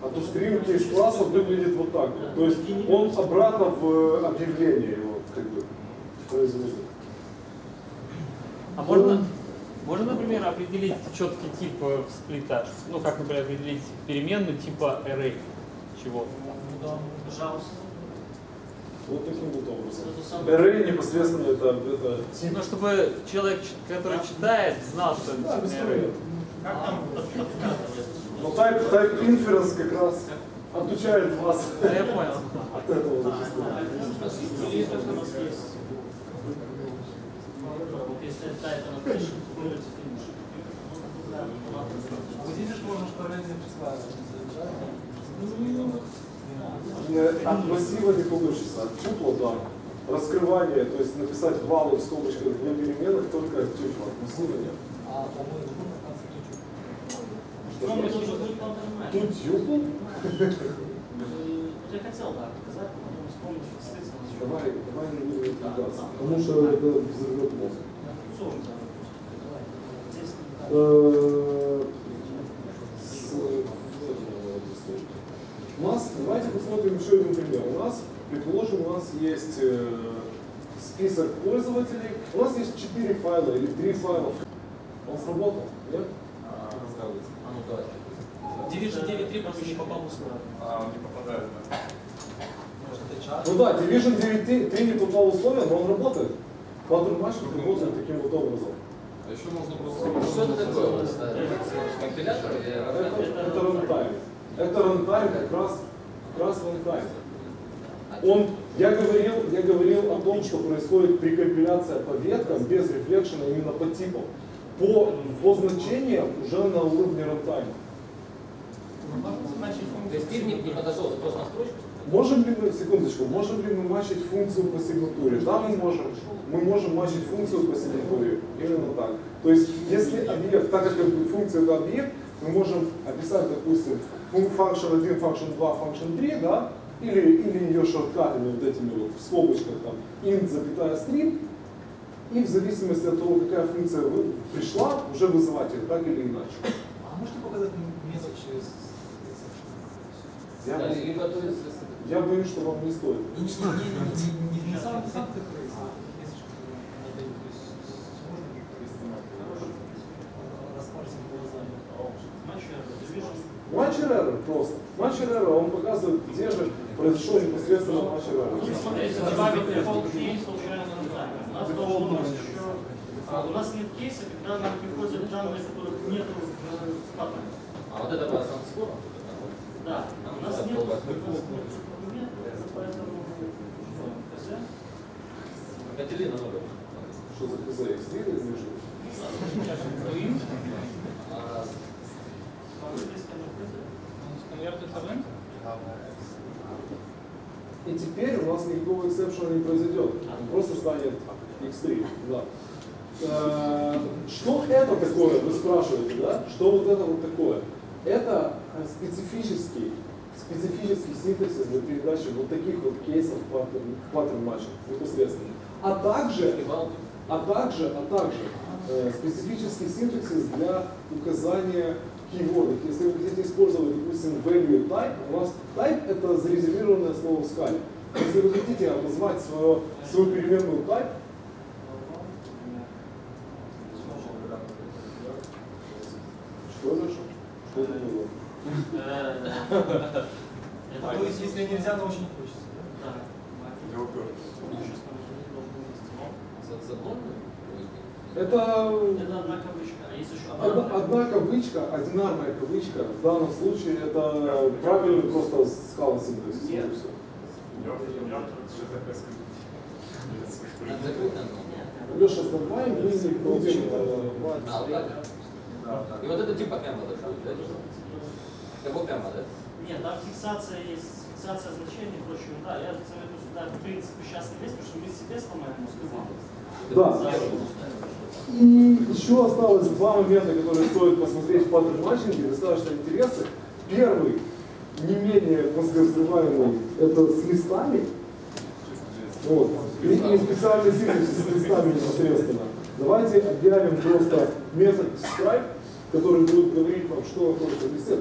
А то стрим кейс класса выглядит вот так вот. То есть он обратно в объявление его как бы производит.
А можно, можно, например, определить четкий тип э, сплита? Ну, как, например, определить переменную типа array чего-то там?
Да, пожалуйста.
Вот таким вот образом. Array непосредственно это, это тип.
Ну, чтобы человек, который читает, знал, что это
Да, без
array.
Как там?
Но type, type inference как раз отучает вас
Да, я понял.
от этого.
Вот если type она пишет,
можно числа
Не От массива не получится, от тупла, да. Раскрывание, то есть написать валы в скобочках для переменных только от тупла, от массива нет.
А, по-моему, в конце ключ.
Что мы тоже будет нормально.
Тут тюпл?
Я хотел, да, показать, потом вспомнить, что действительно.
Давай, давай не будем отвлекаться, потому что это взорвет мозг. Э, с- У нас, давайте посмотрим еще один пример. У нас, предположим, у нас есть э, список пользователей. У нас есть четыре файла или три файла. Он сработал? Нет?
Ну.
Division 9.3 просто не попал в условия.
А, он не попадает, да.
Ну да, Division 9.3 не попал в условия, но он работает. Pattern matching работает таким вот образом.
А еще можно просто...
Что это такое у нас? Компилятор
Это, это runtime. Это runtime как раз, как раз runtime. Он, я говорил, я говорил о том, что происходит прекомпиляция по веткам без рефлекшена именно по типам. По, по значениям уже на уровне runtime.
То есть тип не, не подошел, запрос на строчку?
Можем ли мы, секундочку, можем ли мы мачить функцию по сигнатуре? Да, мы можем. Мы можем мачить функцию по сигнатуре. Именно так. То есть, если объект, так как функция это объект, мы можем описать, допустим, function 1, function 2, function 3, да, или, или ее шорткатами вот этими вот в скобочках там int, запятая string, и в зависимости от того, какая функция пришла, уже вызывать их так или иначе.
А можете показать месяц через
Я,
Да,
я боюсь, что вам не стоит.
Не, не, не, не, не, не сам сам ты а если глазами.
Матч Эррера просто. Матч Эррера, он показывает, где же произошел непосредственно матч Эррера.
Смотрите, добавить default кейс случайно таймер. У нас должно быть еще... а, У нас нет кейса, когда нам приходят данные, которых нету в паттерне.
А вот это по сам скоро?
Да, у нас нет нет, поэтому...
Кателина много.
Что за ХЗ? X3 или?
А,
И теперь у нас никакого эксепшена не произойдет. Он просто станет X3. Да. Э, Что это такое, вы спрашиваете, да? Что вот это вот такое? Это э, специфический, специфический синтаксис для передачи вот таких вот кейсов pattern matching непосредственно. А также, а также, а также э, специфический синтаксис для указания кейвордов. Если вы хотите использовать, допустим, value type, у вас type это зарезервированное слово в скале. Если вы хотите обозвать свою, свою переменную type, что это? Что Что это было?
А то есть, если нельзя, то очень хочется.
Да.
Это,
Это одна кавычка, а
одна, кавычка, одинарная кавычка. В данном случае это правильный просто скала синтаксис.
Нет.
Леша, давай мы не будем... э,
А? И вот это типа прямо должно быть, да? Как прямо, да?
Нет, там фиксация есть, фиксация значений и прочего. Да, я советую сюда, в принципе, сейчас не лезть, потому что мы себе сломаем мозг.
Да. И еще осталось два момента, которые стоит посмотреть в паттерн матчинге, достаточно интересных. Первый, не менее мозгоразрываемый, это с листами. Вот. И, и специальный синтаксис с листами непосредственно. Давайте объявим просто метод describe, который будет говорить вам, что находится в листе.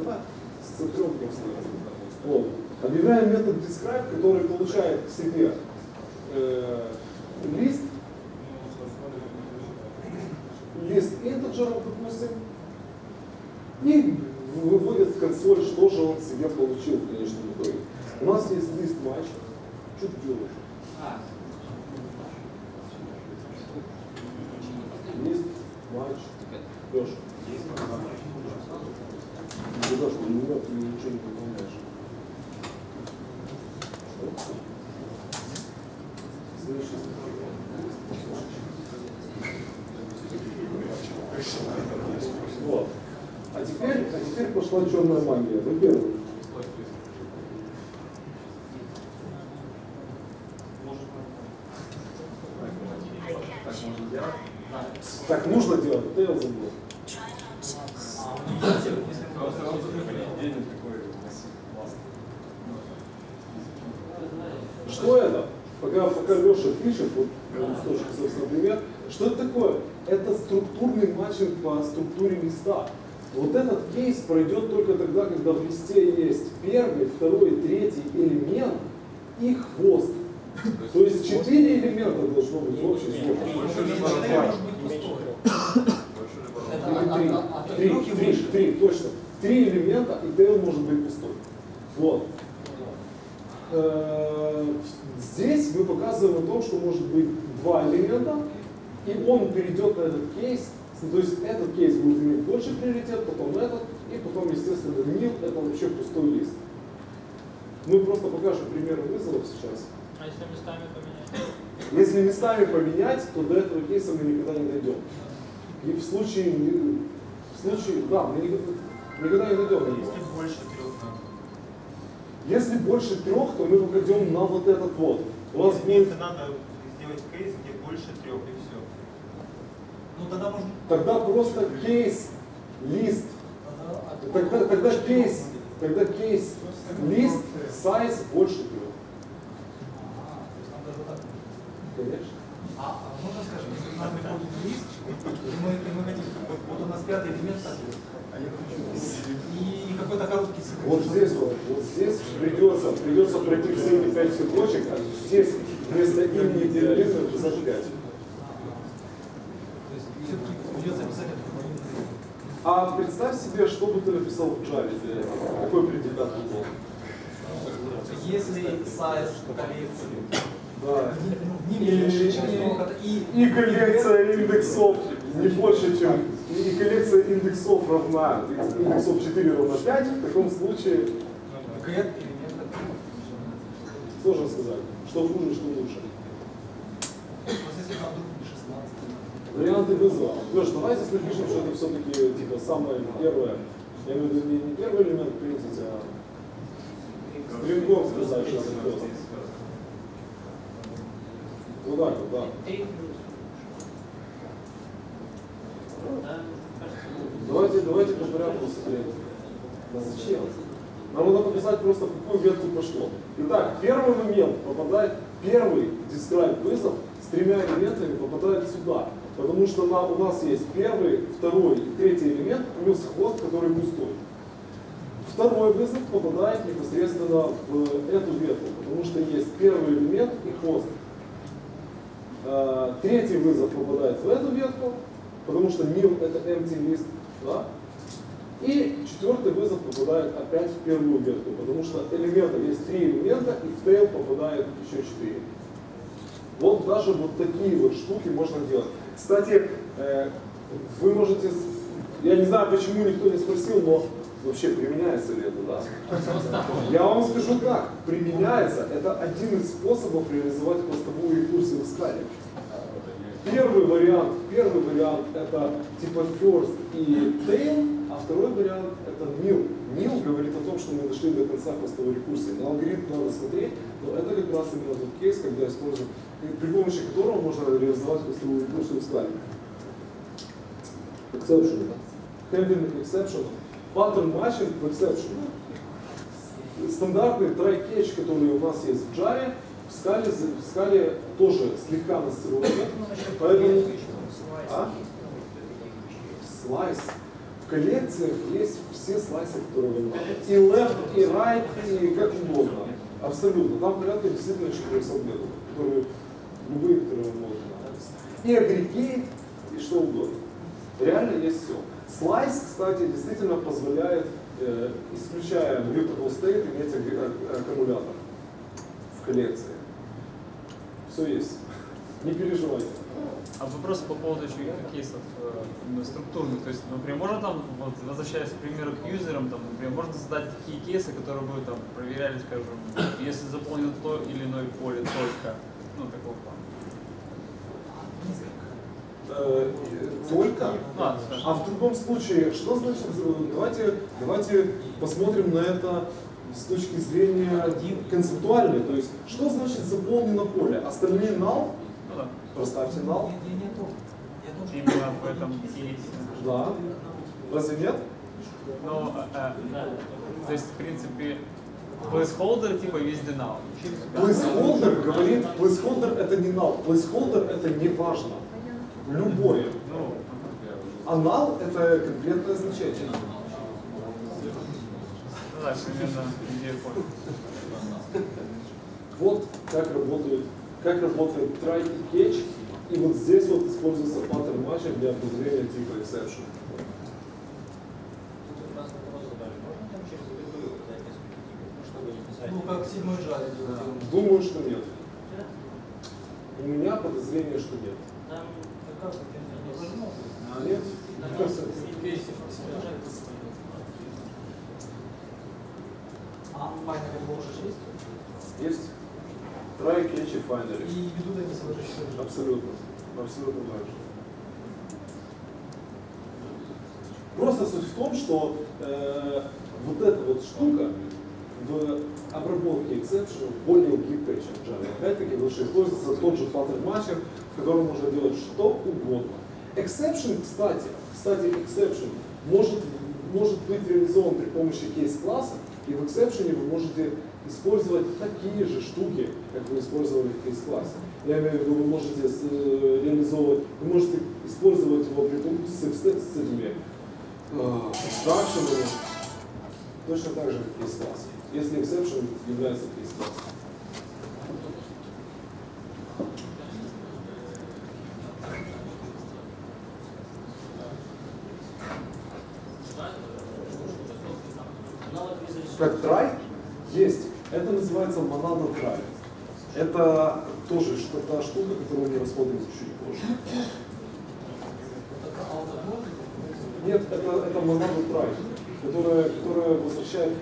Вот. Объявляем метод describe, который получает к себе э, лист, лист интеджеров, допустим, и выводит в консоль, что же он себе получил в конечном итоге. У нас есть лист матч. Что ты делаешь? Лист матч. Леша. Беда, что не ты ничего не выполняешь. Вот. А теперь, а теперь пошла черная магия.
Можно делать?
так нужно делать, Тейл забыл. Что это? Пока, пока Леша пишет, вот источник, собственно, пример, что это такое? Это структурный матчинг по структуре листа. Вот этот кейс пройдет только тогда, когда в листе есть первый, второй, третий элемент и хвост. То есть четыре элемента должно быть в общей сложности. Три. Три, три, три, точно. Три элемента, и тейл может быть пустой. Вот. Э, Здесь мы показываем о том, что может быть два элемента, и он перейдет на этот кейс. То есть этот кейс будет иметь больше приоритет, потом этот, и потом, естественно, nil это вообще пустой лист. Мы просто покажем примеры вызовов сейчас.
А если местами поменять?
Если местами поменять, то до этого кейса мы никогда не дойдем. И в случае, в случае, да, мы никогда, никогда не до него.
Если больше трех надо.
Если больше трех, то мы попадем на вот этот вот. У нас
Нет,
будет,
надо сделать кейс, где больше трех и все.
Ну тогда можно...
тогда просто кейс, лист, тогда, тогда кейс, тогда кейс, лист, сайз больше трех. Конечно.
А, а можно скажем, если нам приходит лист, и мы, и мы хотим, вот, у нас пятый элемент так вот, и, и какой-то короткий цикл.
Вот здесь придется, придется пройти все эти пять цепочек, а здесь вместо имени диалекта написать 5.
Все-таки придется писать это.
А представь себе, что бы ты написал в Java для этого. Какой предикат бы был?
Если size коллекции
Да.
не
И,
меньше, чем и,
и коллекция индексов не больше, чем... И коллекция индексов равна, индексов 4 равно 5, в таком случае
элемента
сложно сказать, что хуже, что лучше.
Просто если там вдруг не 16.
Варианты вызова. Леш, давай здесь напишем, что это все-таки типа самое первое. Я имею в виду не, не первый элемент принципе, а стрингом сказать, что это просто. Ну да, вот да. Давайте, давайте по порядку смотреть. Да зачем? Нам надо написать просто, в какую ветку пошло. Итак, первый момент попадает, первый describe вызов с тремя элементами попадает сюда. Потому что на, у нас есть первый, второй и третий элемент плюс хвост, который пустой. Второй вызов попадает непосредственно в эту ветку, потому что есть первый элемент и хвост. Э, Третий вызов попадает в эту ветку, потому что nil это empty list. Да? И четвертый вызов попадает опять в первую ветку, потому что элементов есть три элемента, и в tail попадает еще четыре. Вот даже вот такие вот штуки можно делать. Кстати, э, вы можете, я не знаю, почему никто не спросил, но вообще применяется ли это, да? Я вам скажу так, применяется, это один из способов реализовать хвостовую рекурсию в скале. Первый вариант, первый вариант это типа first и tail, а второй вариант это nil. Nil говорит о том, что мы дошли до конца хвостовой рекурсии. На алгоритм надо смотреть, но это как раз именно тот кейс, когда используем, при помощи которого можно реализовать хвостовую рекурсию в скале. Exception. Handling exception. Pattern matching в exception. Стандартный try catch, который у нас есть в Java, в скале, в скале тоже слегка настройки. Поэтому а? слайс. В коллекциях есть все слайсы, которые вы. И left, и right, и как угодно. Абсолютно. Там порядка действительно 400 метров, которые любые, которые вам могут понравиться. И aggregate, и что угодно. Реально есть все. Слайс, кстати, действительно позволяет, э, исключая mutable state, иметь а- аккумулятор в коллекции. Все есть. Не переживайте.
А вопрос по поводу еще кейсов э, структурных. То есть, например, можно там, вот, возвращаясь к примеру к юзерам, там, например, можно создать такие кейсы, которые бы там проверяли, скажем, если заполнено то или иное поле только, ну, такого плана.
Э, Только? А в другом случае, что значит, давайте, давайте посмотрим на это с точки зрения концептуальной. То есть, что значит заполнено поле? Остальные null?
Ну.
Проставьте null.
Именно в этом кейсе.
Да. Разве нет?
Ну, э, э, то есть, в принципе, placeholder типа везде null.
Placeholder говорит, placeholder это не null, placeholder это не важно. Любое. А null это конкретное значение.
Ну да, примерно.
Вот как работает, как работает try и catch. И вот здесь вот используется паттерн матча для определения типа exception.
Ну, как в седьмой делают.
Думаю, что нет. У меня подозрение, что нет. А, нет?
А майнеры больше есть?
Есть. Try, catch и
ведут они свой же
Абсолютно. Абсолютно так же. Просто суть в том, что э, вот эта вот штука в обработке exception более гибкая, чем Java. Опять-таки, потому что используется тот же паттерн матчер, в котором можно делать что угодно. Exception, кстати, кстати, exception может, может быть реализован при помощи кейс-класса, и в exception вы можете использовать такие же штуки, как вы использовали в кейс-классе. Я имею в виду, вы можете э, реализовывать, вы можете использовать его при помощи с, с этими э, с абстракшенами, точно так же, как кейс-класс. Если exception является case class. Как try есть. Это называется monado try. Это тоже что-то штука, которую мы рассмотрим чуть позже. Нет, это, это monado try, которая, которая возвращает,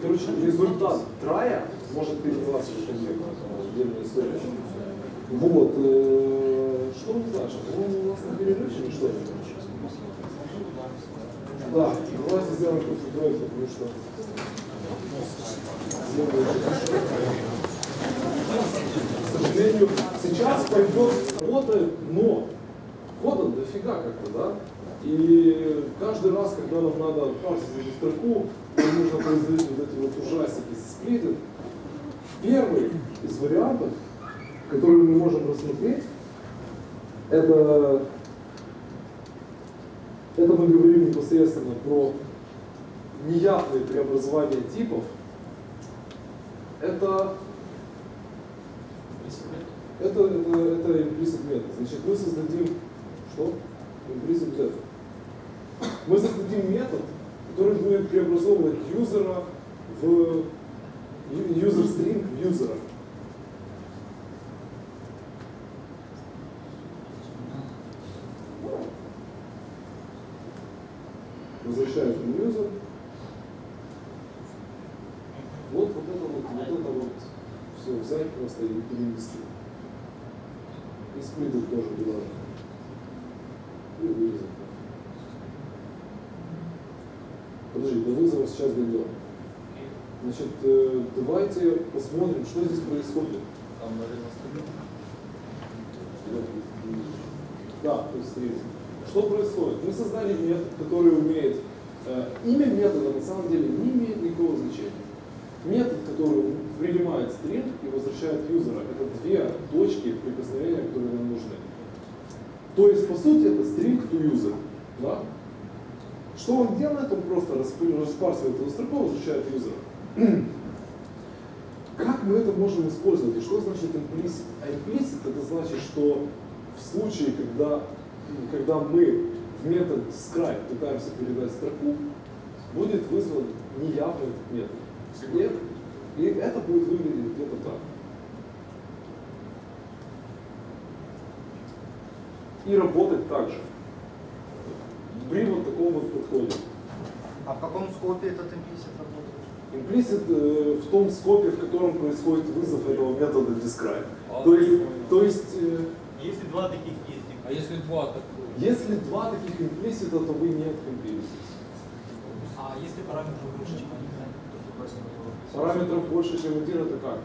короче, результат трая может передаваться в объект. Отдельная история. Вот. э, Что он значит? Он у нас на перерыве что ли? Да, давайте сделаем какой-то потому что к сожалению, сейчас пойдет работает, но кода дофига как-то, да? И каждый раз, когда нам надо парсить эту строку, нам нужно производить вот эти вот ужастики со сплитом. Первый из вариантов, который мы можем рассмотреть, это, это мы говорим непосредственно про неявные преобразования типов. Это это, это, это implicit метод. Значит, мы создадим что? Implicit data. Мы создадим метод, который будет преобразовывать юзера в user string в юзера. Возвращаем в user. Вот, вот это вот, вот это вот все взять просто и перенести. И сплитов тоже туда. И вызов. Подожди, до вызова сейчас дойдем. Значит, э, давайте посмотрим, что здесь происходит.
Там, наверное,
Да, то есть стрелец. Что происходит? Мы создали метод, который умеет... э, имя метода на самом деле не имеет никакого значения. Метод, который принимает стринг и возвращает юзера, это две точки прикосновения, которые нам нужны. То есть, по сути, это string to user. Да? Что он делает? Он просто расп- распарсивает эту строку, возвращает юзера. Как мы это можем использовать? И что значит implicit? А implicit это значит, что в случае, когда, когда мы в метод describe пытаемся передать строку, будет вызван неявный метод. И, и это будет выглядеть где-то так. И работать так же. При вот таком вот подходе.
А в каком скопе этот имплисит работает?
Имплисит э, в том скопе, в котором происходит вызов этого метода describe. То есть, то есть э,
Если два таких есть.
А если два, так
если два таких имплисита, то вы не откомпилитесь.
А если параметры больше, чем?
Параметров больше, чем один, это как?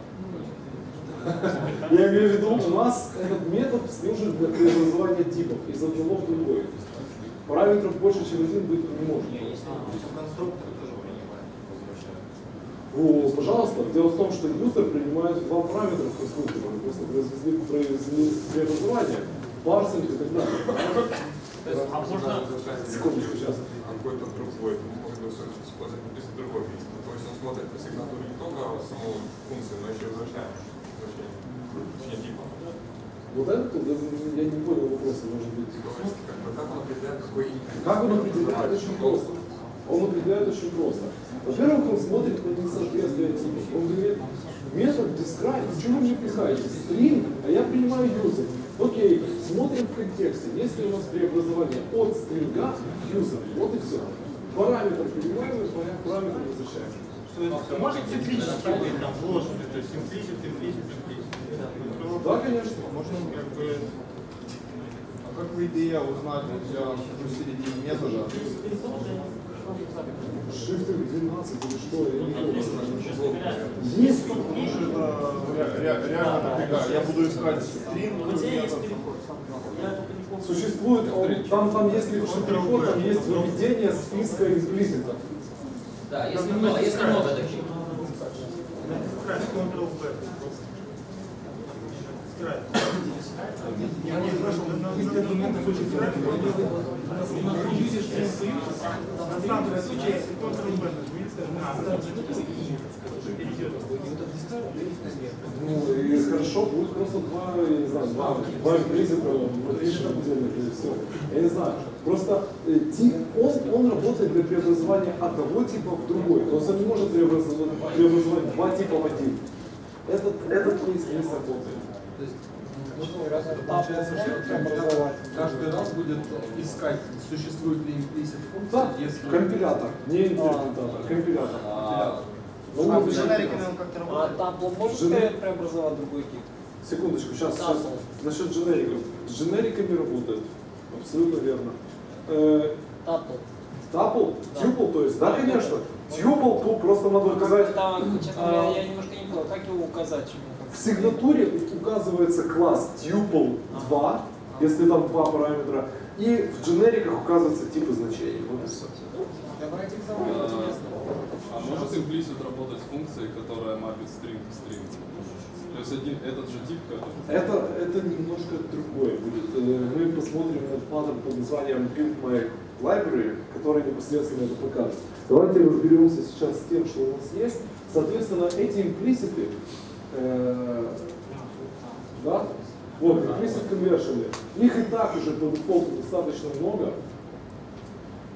Я имею в виду, у нас этот метод служит для преобразования типов из одного в другой. Параметров больше, чем один быть не может.
Конструктор тоже принимает,
пожалуйста. Дело в том, что юзер принимает два параметра в конструкторе. Мы просто произвели, произвели преобразование, парсинг и так далее.
А
можно- Секундочку, сейчас.
Какой-то другой, может быть, использовать написано другой есть он смотрит по сигнатуре не только саму функцию, но еще и. Возвращение. Точнее, типа.
Вот это, я не понял вопроса, может быть.
То есть, как бы, как он определяет, какой именно?
Как он определяет? Очень просто. Он определяет очень просто. Во-первых, он смотрит на несоответствие типов. Он говорит, метод describe, почему вы мне пихаете? String, а я принимаю user. Окей, смотрим в контексте. Есть ли у нас преобразование от стринга к user? Вот и все. Параметр принимаем, параметр возвращаем.
Может циклически быть там вложены, то есть имплисит, имплисит, имплисит.
Да, конечно.
Можно как бы... А как в идее узнать для посередине метода?
Шифты 12 или что? Я не помню.
Есть, потому что это реально. Я буду искать стрим.
Существует, там, там есть шифр-код, там есть выведение списка имплиситов.
Да, если много, если много таких.
Я не спрашивал, на самом случае, если Ctrl-B нажмите, скажем, на
который перейдет и вот этот дисклеймер вынести наверх.
Ну, и хорошо, будет просто два, я не знаю, два, два лишних отдельных, и все. Я не знаю, просто э, тип, он, он работает для преобразования одного типа в другой. То есть он не может преобразовать, преобразовать два типа в один. Этот, этот кейс не сработает.
То есть, ну, получается, что каждый раз будет искать, существует ли имплисит функция,
Да,
если...
компилятор, не интерпретатор, компилятор.
А,
Ну,
А в он как-то
А
работает?
табло может
Жене-
преобразовать другой тип?
Секундочку, сейчас, сейчас. Насчет дженериков. С дженериками работает. Абсолютно верно. Э,
Табло.
Тапл?
Да.
Тюпл, то есть, да,
Да,
конечно. Тюпл, тут просто надо указать.
Там, честно
а,
говоря, я немножко не понял, как его указать?
В сигнатуре указывается класс tuple 2, если там два параметра, и в дженериках указываются типы значений. Вот и все.
А может имплисит работать с функцией, которая мапит string к string? То есть один, этот же тип, который...
Это, это немножко другое будет. Э, Мы посмотрим на паттерн под названием build my library, который непосредственно это покажет. Давайте разберемся сейчас с тем, что у нас есть. Соответственно, эти имплиситы, э, да, вот, implicit conversion, их и так уже по дефолту достаточно много.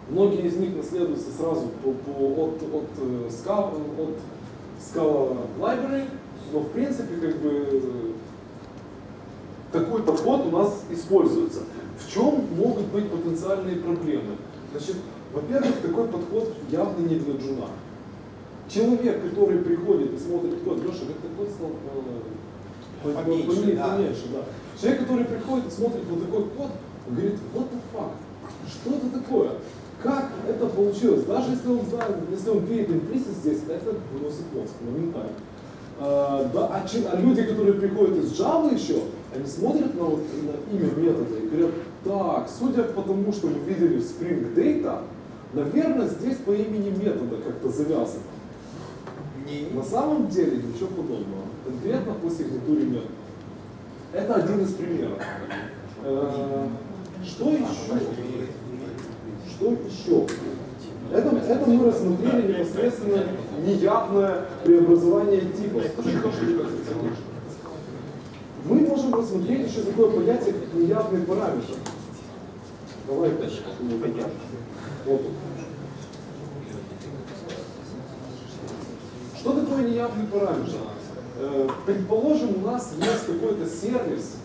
Многие из них наследуются сразу по, по- от, от, э, Scala, от Scala Library, но в принципе как бы такой подход у нас используется. В чем могут быть потенциальные проблемы? Значит, во-первых, такой подход явно не для джуна. Человек, который приходит и смотрит код, Леша, как ты код стал э, по- по-
Поменьше,
поме-
да.
поменьше, да. Человек, который приходит и смотрит вот такой код, он говорит, what the fuck, что это такое? Как это получилось? Даже если он знает, если он видит имплисит здесь, это выносит мозг моментально. А, да, а, че- а люди, которые приходят из Java еще, они смотрят на, вот, на имя метода и говорят, так, судя по тому, что мы видели в Spring Data, наверное, здесь по имени метода как-то завязано. На самом деле ничего подобного. Конкретно по сигнатуре метода. Это один из примеров. Э, Что еще? Что еще? Это, это мы рассмотрели непосредственно неявное преобразование типа. Мы можем рассмотреть еще такое понятие, как неявный параметр. Давай, вот. Что такое неявный параметр? Э, Предположим, у нас есть какой-то сервис,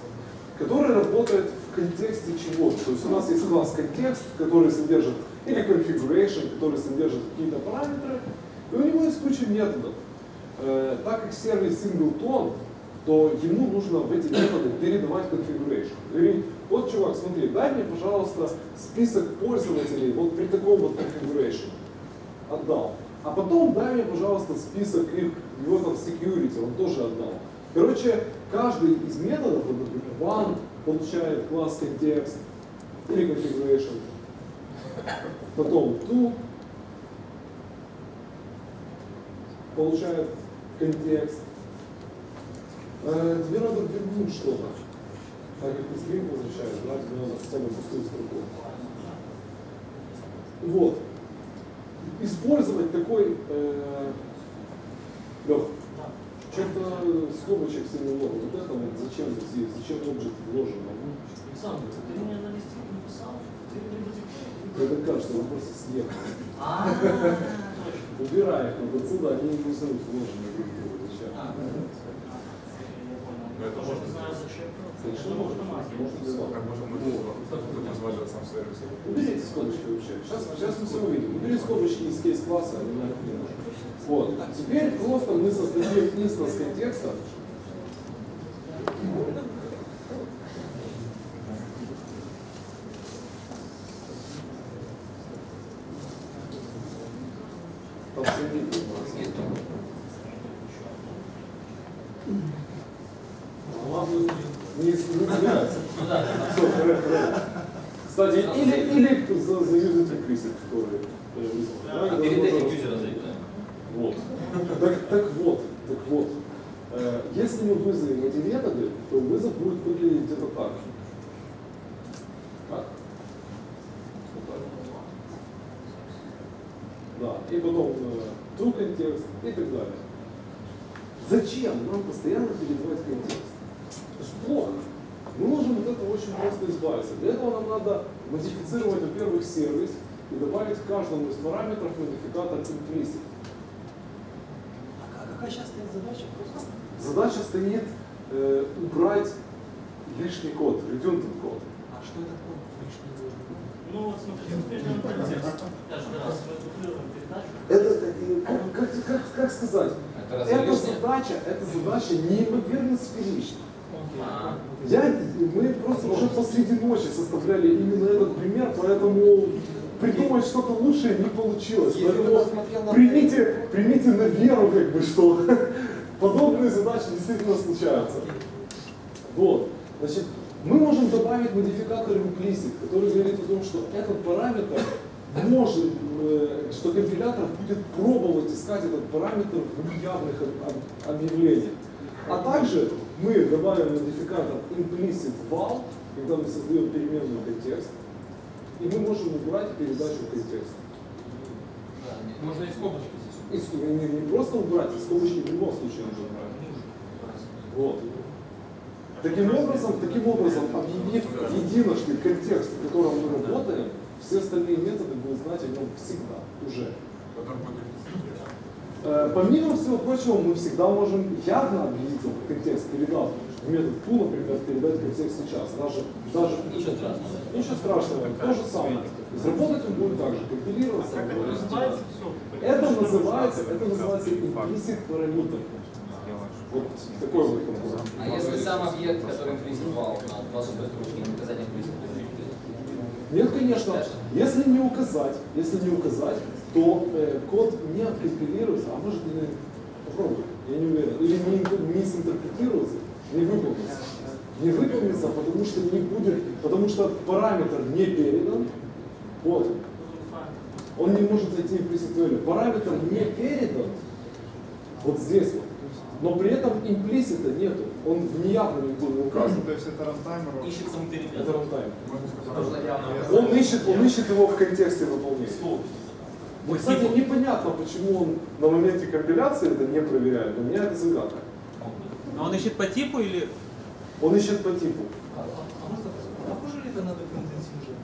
который работает в контексте чего-то. То есть у нас есть класс контекст, который содержит или configuration, который содержит какие-то параметры, и у него есть куча методов. Э, Так как сервис singleton, то ему нужно в эти методы передавать configuration. Говорит, вот чувак, смотри, дай мне, пожалуйста, список пользователей вот при таком вот configuration. Отдал. А потом дай мне, пожалуйста, список их, его там security, он тоже отдал. Короче, каждый из методов, вот, например, one получает класс контекст или configuration. Потом two получает контекст. Э, тебе надо вернуть что-то. Так как ты стрим возвращаешь, да, тебе надо хотя бы пустую строку. Вот. Использовать такой, э, Лех, что-то скобочек сильно много. Вот это вот зачем здесь есть? Зачем объект вложен?
Александр, ты мне на листе написал, ты либо
Это кажется, он просто съехал.
А,
Убирай их вот отсюда, они не будут вложены. Зачем?
Ну, это можно
знаю зачем.
Совершенно можно. Можно
Как можно будет назвать сам сервис?
Уберите скобочки вообще. Сейчас, сейчас мы все увидим. Убери скобочки из кейс-класса, они нафиг не нужны. Вот. Теперь просто мы создадим инстанс контекста. Кстати, или, или за, заюзать имплисит, который э.
А
Да,
перед
можно
этим юзера заюзаем.
Вот. Так, так вот, так вот. Э, Если мы вызовем эти методы, то вызов будет выглядеть где-то так. Да. И потом э, true контекст и так далее. Зачем нам постоянно передавать контекст? Это же плохо. Мы можем от этого очень просто избавиться. Для этого нам надо модифицировать, во-первых, сервис и добавить к каждому из параметров модификатор implicit.
Какая сейчас стоит задача?
Задача стоит э, убрать лишний код, redundant код.
А что это быть?
Ну вот смотрите, успешный.
Это, э, как, как, как, как сказать?
Это
эта задача, эта задача неимоверно сферична. Я, мы просто уже посреди ночи составляли именно этот пример, поэтому придумать что-то лучшее не получилось.
Если
Поэтому
на
примите, примите на веру, как бы, что подобные задачи действительно случаются. Вот. Значит, мы можем добавить модификатор implicit, который говорит о том, что этот параметр может, э, что компилятор будет пробовать искать этот параметр в неявных об- об- объявлениях. А также мы добавим модификатор implicit val, когда мы создаем переменную контекст, и мы можем убрать передачу контекста.
Можно и скобочки здесь.
И ск- не, не просто убрать, а скобочки в любом случае нужно убрать. Вот. Таким образом, таким образом, объявив единожды контекст, в котором мы работаем, все остальные методы будут знать о нем всегда, уже. Э, Помимо всего прочего, мы всегда можем явно объявить этот контекст, передав в метод пул, например, передать контекст сейчас. Даже, даже
Ничего страшного.
Ничего страшного, то же самое. Разработать он будет так же, компилироваться.
Как это называется? Все.
Это называется, это называется implicit parameter. Вот такой вот компонент.
А если сам объект, который implicit вал на 26 строчке, не указать implicit
Нет, конечно, если не указать, если не указать, то э, код не откомпилируется, а может и не попробуй, я не уверен, или не, не синтерпретируется, не выполнится. Не выполнится, потому что не будет, потому что параметр не передан, вот, он не может найти implicit value. Параметр не передан, вот здесь вот, но при этом имплисита нету, он в неявном нигде не указан.
То есть это рантаймер.
Ищет самоперемен.
Это рантайм.
Нужно явно
Он ищет, он ищет его в контексте выполнения. Вот, кстати, непонятно, почему он на моменте компиляции это не проверяет. Для меня это загадка.
Но он ищет по типу или...
Он ищет по типу.
А, а, а можно спросить, похоже ли это на dependency injection?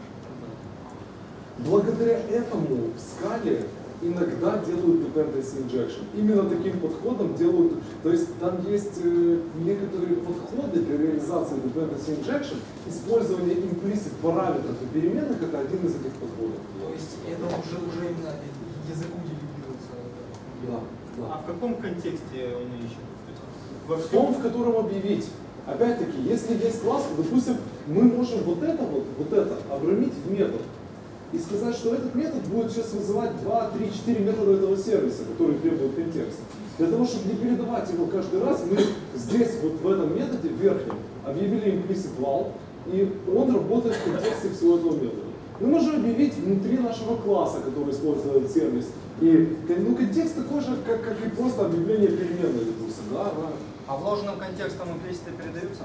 Благодаря этому в скале иногда делают dependency injection. Именно таким подходом делают, то есть там есть э, некоторые подходы для реализации dependency injection, использование implicit параметров и переменных это один из этих подходов.
То есть это уже, уже именно языку делегируется.
Да, да.
А в каком контексте он ищет?
В том, в котором объявить. Опять-таки, если есть класс, допустим, мы можем вот это вот, вот это обрамить в метод и сказать, что этот метод будет сейчас вызывать 2, 3, 4 метода этого сервиса, которые требуют контекста. Для того, чтобы не передавать его каждый раз, мы здесь, вот в этом методе, верхнем, объявили implicit val, и он работает в контексте всего этого метода. Мы можем объявить внутри нашего класса, который использует этот сервис. И ну, контекст такой же, как, как и просто объявление переменной, допустим. Да, да.
А вложенным контекстом имплиситы передаются?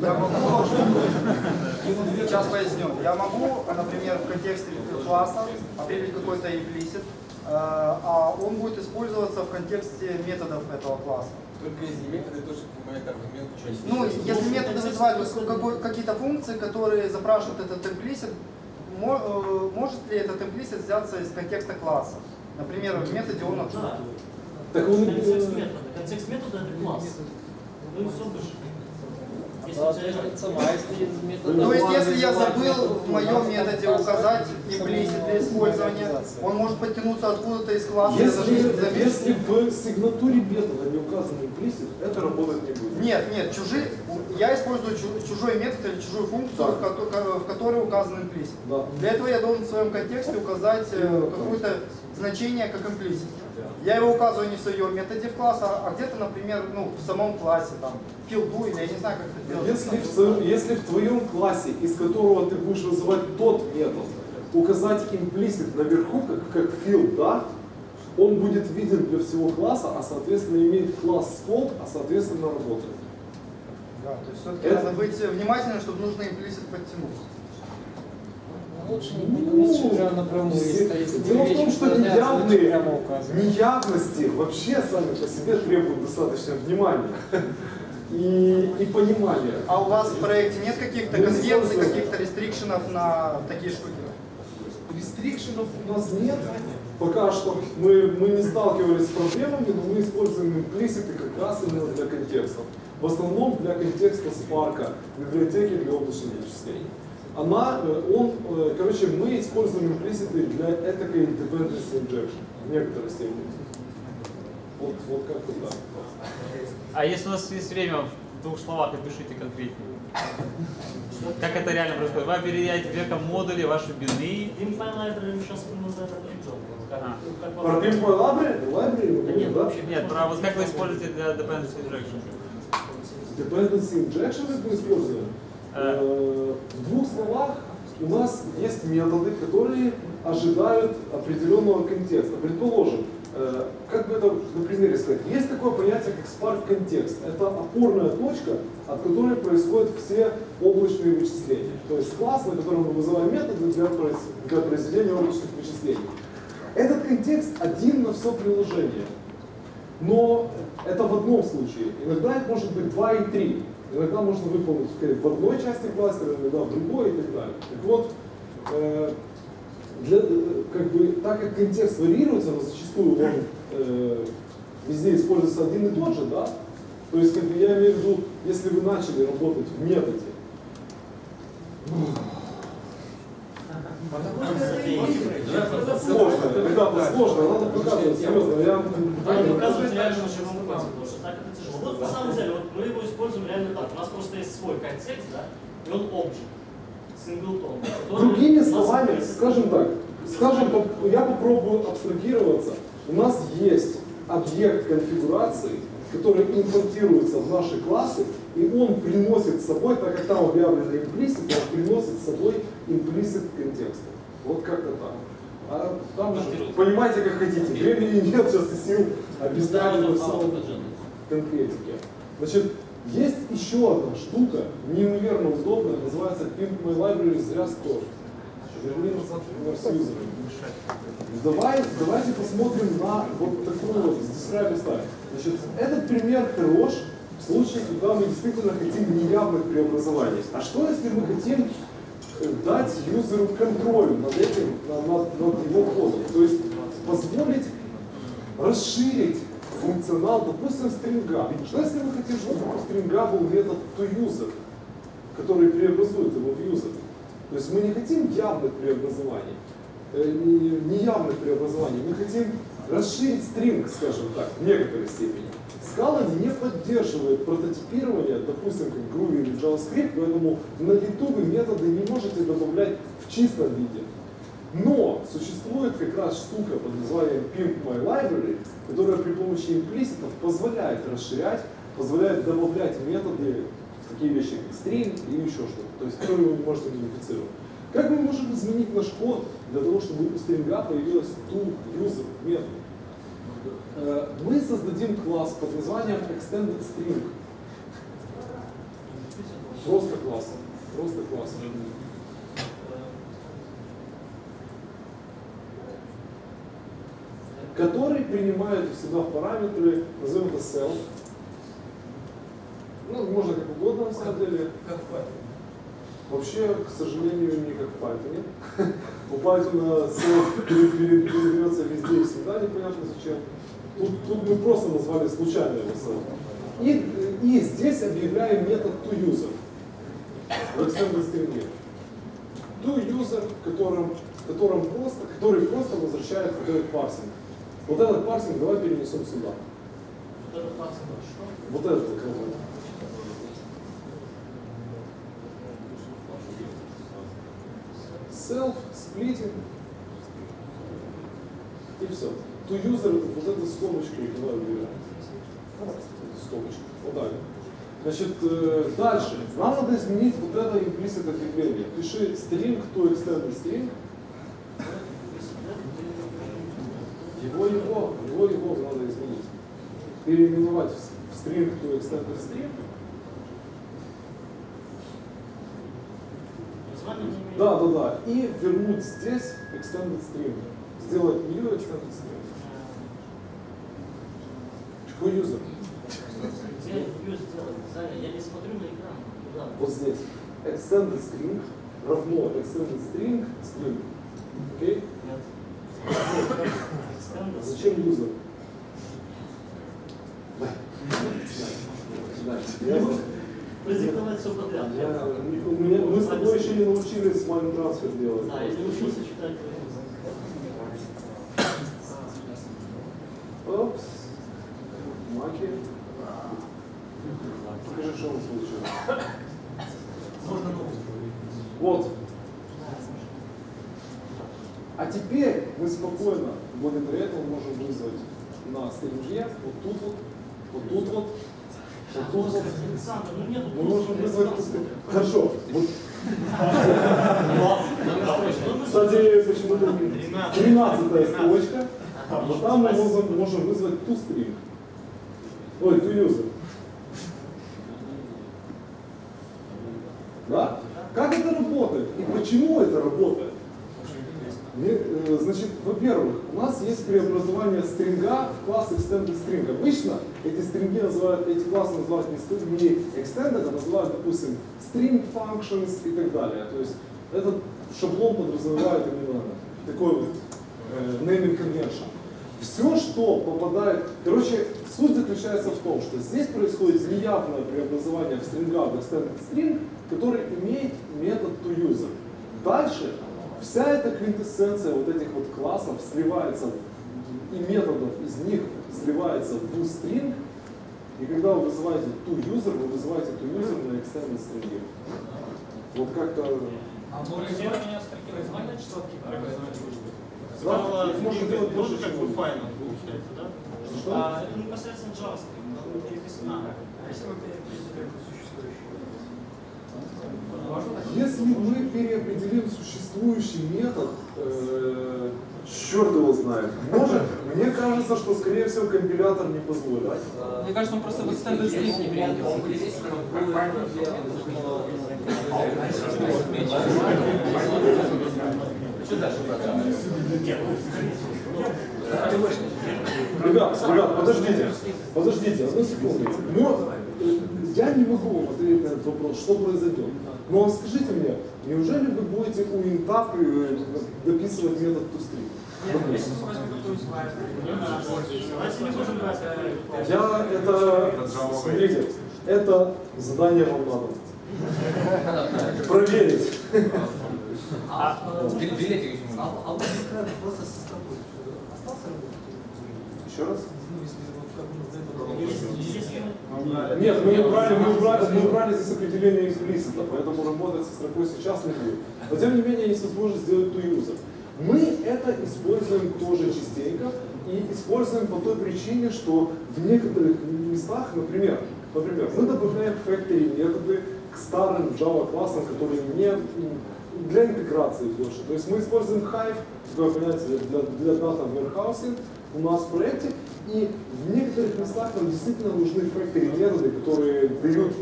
Я могу, сейчас поясню. Я могу, например, в контексте класса определить какой-то имплисит, э, а он будет использоваться в контексте методов этого класса.
Только если методы тоже принимают аргумент часть.
Ну, если методы вызывают какие-то функции, которые запрашивают этот имплисит, э, может ли этот имплисит взяться из контекста класса? Например, в методе он отсутствует.
Так он
Контекст метода. Контекст метода это класс. Ну и все больше.
То есть, если я забыл в моем методе указать имплисит для использования, он может подтянуться откуда-то из класса.
Если, если в сигнатуре метода не указан имплисит, это работать не будет.
Нет, нет, чужие, я использую чу- чужой метод или чужую функцию, в, кото- в которой указан имплисит. Для этого я должен в своем контексте указать э, какое-то значение как имплисит. Я его указываю не в своем методе в класс, а где-то, например, ну, в самом классе, там, филду, или я не знаю, как это делать.
Если в, своем- если в твоем классе, из которого ты будешь вызывать тот метод, указать имплисит наверху, как, как field, да, он будет виден для всего класса, а соответственно имеет класс scope, а соответственно работает.
Да, то есть все-таки
Это-
надо быть внимательным, чтобы нужно имплисит подтянуть.
Лучше не переносить уже напрямую,
Дело в том, что неявные, неявности вообще сами по себе требуют достаточно внимания и, и понимания.
А у вас в проекте нет каких-то
Ну,
конвенций, каких-то рестрикшенов на такие штуки?
Рестрикшенов у нас нет. Пока что мы, мы не сталкивались с проблемами, но мы используем имплиситы как раз именно для контекстов. В основном для контекста Spark, библиотеки для облачных вычислений. Она, э, он, э, короче, мы используем имплиситы для этакой dependency injection в некоторой степени. Вот, вот как-то так.
А если у нас есть время, в двух словах опишите конкретнее. Как это реально происходит? Вы определяете веком модули, ваши бины.
Pimp My Library сейчас
А.
Про My Library?
Да нет, вообще
Нет, про вот как вы используете для dependency injection?
Dependency injection мы используем? В двух словах у нас есть методы, которые ожидают определенного контекста. Предположим, э, как бы это на примере сказать, есть такое понятие, как Spark контекст. Это опорная точка, от которой происходят все облачные вычисления. То есть класс, на котором мы вызываем методы для, для произведения облачных вычислений. Этот контекст один на все приложение. Но это в одном случае. Иногда их может быть два и три. Иногда можно выполнить сказать, в одной части кластера, иногда в другой и так далее. Так вот, э, для, э, как бы, так как контекст варьируется, но зачастую он э, везде используется один и тот же, да? То есть, как бы, я имею в виду, если вы начали работать в методе, Сложно, ребята, сложно, надо показывать, серьезно. Я
указывать реально на живом классе, потому что так это. Вот на самом деле, вот мы его используем реально так. У нас просто есть свой контекст, да, и он object, синглтон.
Другими словами,
есть-
скажем так, скажем, я попробую абстрагироваться. У нас есть объект конфигурации, который импортируется в наши классы, и он приносит с собой, так как там объявлено имплисит, он приносит с собой имплисит контекста. Вот как-то так. А там же, понимаете, как хотите. Времени нет сейчас и сил в конкретике. Значит, есть еще одна штука, неимоверно удобная, называется Pimp My Library зря. Давай, давайте посмотрим на вот такую вот describe style. Значит, этот пример хорош в случае, когда мы действительно хотим неявных преобразований. А что если мы хотим э, дать юзеру контроль над этим, на- над, над его кодом? То есть позволить расширить функционал, допустим, стринга. Что если мы хотим, чтобы у стринга был метод toUser, который преобразует его в user? То есть мы не хотим явных преобразований, э, не- неявных преобразований, мы хотим расширить стринг, скажем так, в некоторой степени. Scala не поддерживает прототипирование, допустим, как Groovy или JavaScript, поэтому на лету вы методы не можете добавлять в чистом виде. Но существует как раз штука под названием Pimp My Library, которая при помощи имплиситов позволяет расширять, позволяет добавлять методы, такие вещи как string и еще что-то, то есть которые вы можете модифицировать. Как мы можем изменить наш код для того, чтобы у стринга появилась to user метод? Мы создадим класс под названием extended string. Просто класс. Просто класс. Который принимает у себя в параметры, назовем это self. Ну, можно как угодно на самом деле.
Как в Python.
Вообще, к сожалению, не как в Python. У Python self пере- пере- передается везде и всегда, непонятно зачем. Тут, тут мы просто назвали случайно его self. И, и здесь объявляем метод toUser в extended string. ToUser, в котором, в котором просто, который просто возвращает этот парсинг. Вот этот парсинг давай перенесем сюда.
Вот этот парсинг, что?
Вот этот вот. Self, splitting. И все. To user, вот эту скобочку давай убираем. Скобочку. Вот так. Значит, э, дальше. Нам надо изменить вот это implicit определение. Пиши string to extended string. Его, его, его, его надо изменить. Переименовать в.
Название не имеет
Да, да, да. И вернуть здесь extended string. Сделать new extended string. Какой юзер?
Я не смотрю на экран.
Вот здесь. Extended string равно extended string string. Окей?
Extended
Зачем юзер?
Продиктовать все подряд.
Я- у меня- мы с тобой еще не научились майнд трансфер делать.
Да, я не учился читать
Опс. Маки. Покажи, что он случилось.
Можно новую
Вот. А теперь мы спокойно, благодаря этому, можем вызвать на стринге, вот тут вот, вот тут вот, вот тут вот.
Александр, ну
Мы можем вызвать. Хорошо. Кстати, почему-то 13 строчка. Вот там мы можем, можем вызвать ту стринг. Ой, ту юзер. Да? Как это работает и почему это работает? Э, Значит, во-первых, у нас есть преобразование стринга в класс extended string. Обычно эти стринги называют, эти классы называют не, не extended, а называют, допустим, string functions и так далее. То есть этот шаблон подразумевает именно такой вот э, naming convention. Все, что попадает... Короче, суть заключается в том, что здесь происходит неявное преобразование в стринга в extended string, который имеет метод toUser. Дальше вся эта квинтэссенция вот этих вот классов сливается и методов из них сливается в string, и когда вы вызываете toUser, вы вызываете toUser на extended string. Вот как-то...
А строки
Да, их можно делать больше, чем вы.
файлом получается, да?
Что?
А, это непосредственно JavaScript, переписано.
А если мы переопределяем существующий?
Если мы переопределим существующий метод, э, черт его знает, может, мне кажется, что, скорее всего, компилятор не позволит.
Мне кажется, он просто в extended string не принял.
Что дальше
Ребят, ребят, подождите, подождите, одну секунду. Но, э, я не могу вам ответить на этот вопрос, что произойдет. Но скажите мне, неужели вы будете у инта э, дописывать метод toString? Я это, смотрите, это задание вам надо. Проверить.
А,
а, билетик
а, а вот здесь просто со. Остался работать?
Еще раз?
Ну, если вот как у нас до этого.
Нет, мы убрали, мы убрали, мы убрали здесь определение эксплисита, поэтому работать со строкой сейчас не будет. Но тем не менее есть возможность сделать to-user. Мы это используем тоже частенько и используем по той причине, что в некоторых местах, например, например, мы добавляем factory методы к старым Java классам, которые не для интеграции больше. То есть мы используем Hive, такое понятие для, для data warehousing у нас в проекте, и в некоторых местах нам действительно нужны factory методы, которые дают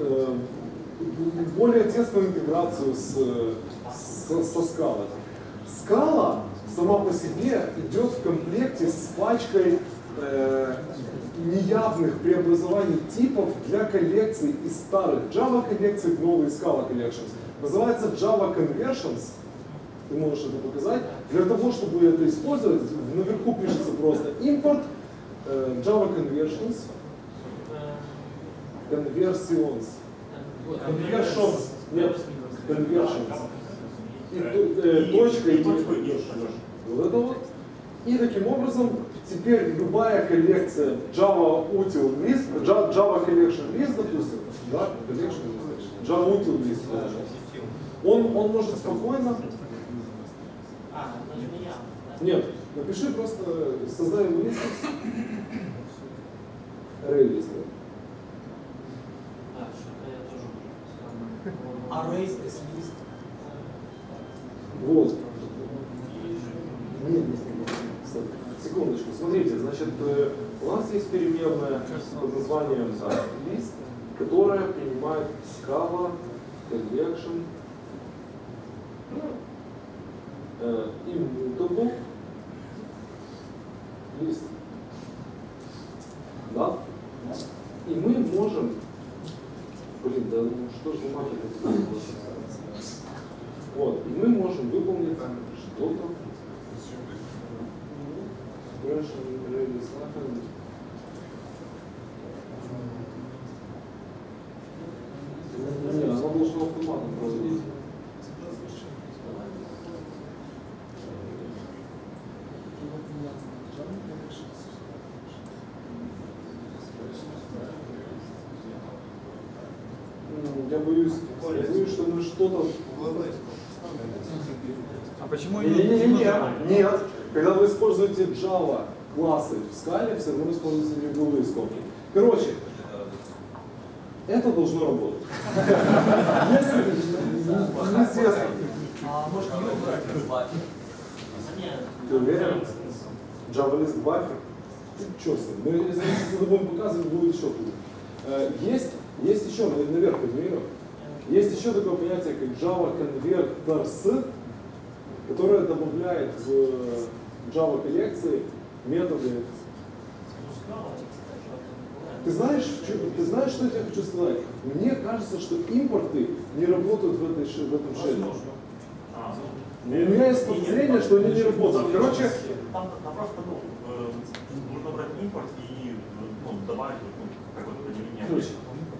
э, более тесную интеграцию с, с- со скалой. Скала сама по себе идет в комплекте с пачкой э, неявных преобразований типов для коллекций из старых Java коллекций в новые Scala Collections. Называется Java Conversions. Ты можешь это показать. Для того, чтобы это использовать, наверху пишется просто import э, Java Conversions Conversions. Conversions. Нет, Conversions. И э, точка и Вот это вот. И таким образом теперь любая коллекция Java Util List, Java Java Collection List, допустим, да, collection list, Java Util List, он, он может спокойно. Нет, напиши просто, создай ему лист, array лист.
А, что-то я тоже уже.
Arrays, list.
Вот. Нет. Секундочку. Смотрите, значит, э, у нас есть переменная под названием э, list, которая принимает Scala Collection э, immutable list. Да? И мы можем, блин, да ну что ж за такая? Вот, и мы можем выполнить что-то. Не, она должна автоматом проводить. Я боюсь, я боюсь, что мы что-то...
А почему
Не, не, не, не, нет. Когда вы используете Java классы в скале, все равно используете угловые скобки. Короче, это должно работать. Если неизвестно.
А может не убрать
Ты уверен? Java List Buffer? Что с ним? Мы, если мы будем показывать, будет еще хуже. Э, Есть, есть еще, на- наверх поднимем. Есть еще такое понятие, как Java Converters, которое добавляет в Java коллекции методы. Ты знаешь, ты знаешь, что я тебе хочу сказать? Мне кажется, что импорты не работают в, этой, в этом шеле. У меня есть подозрение, что они не работают. Короче,
Там, там просто, ну, э, нужно брать импорт и ну, добавить ну, какое-то определение.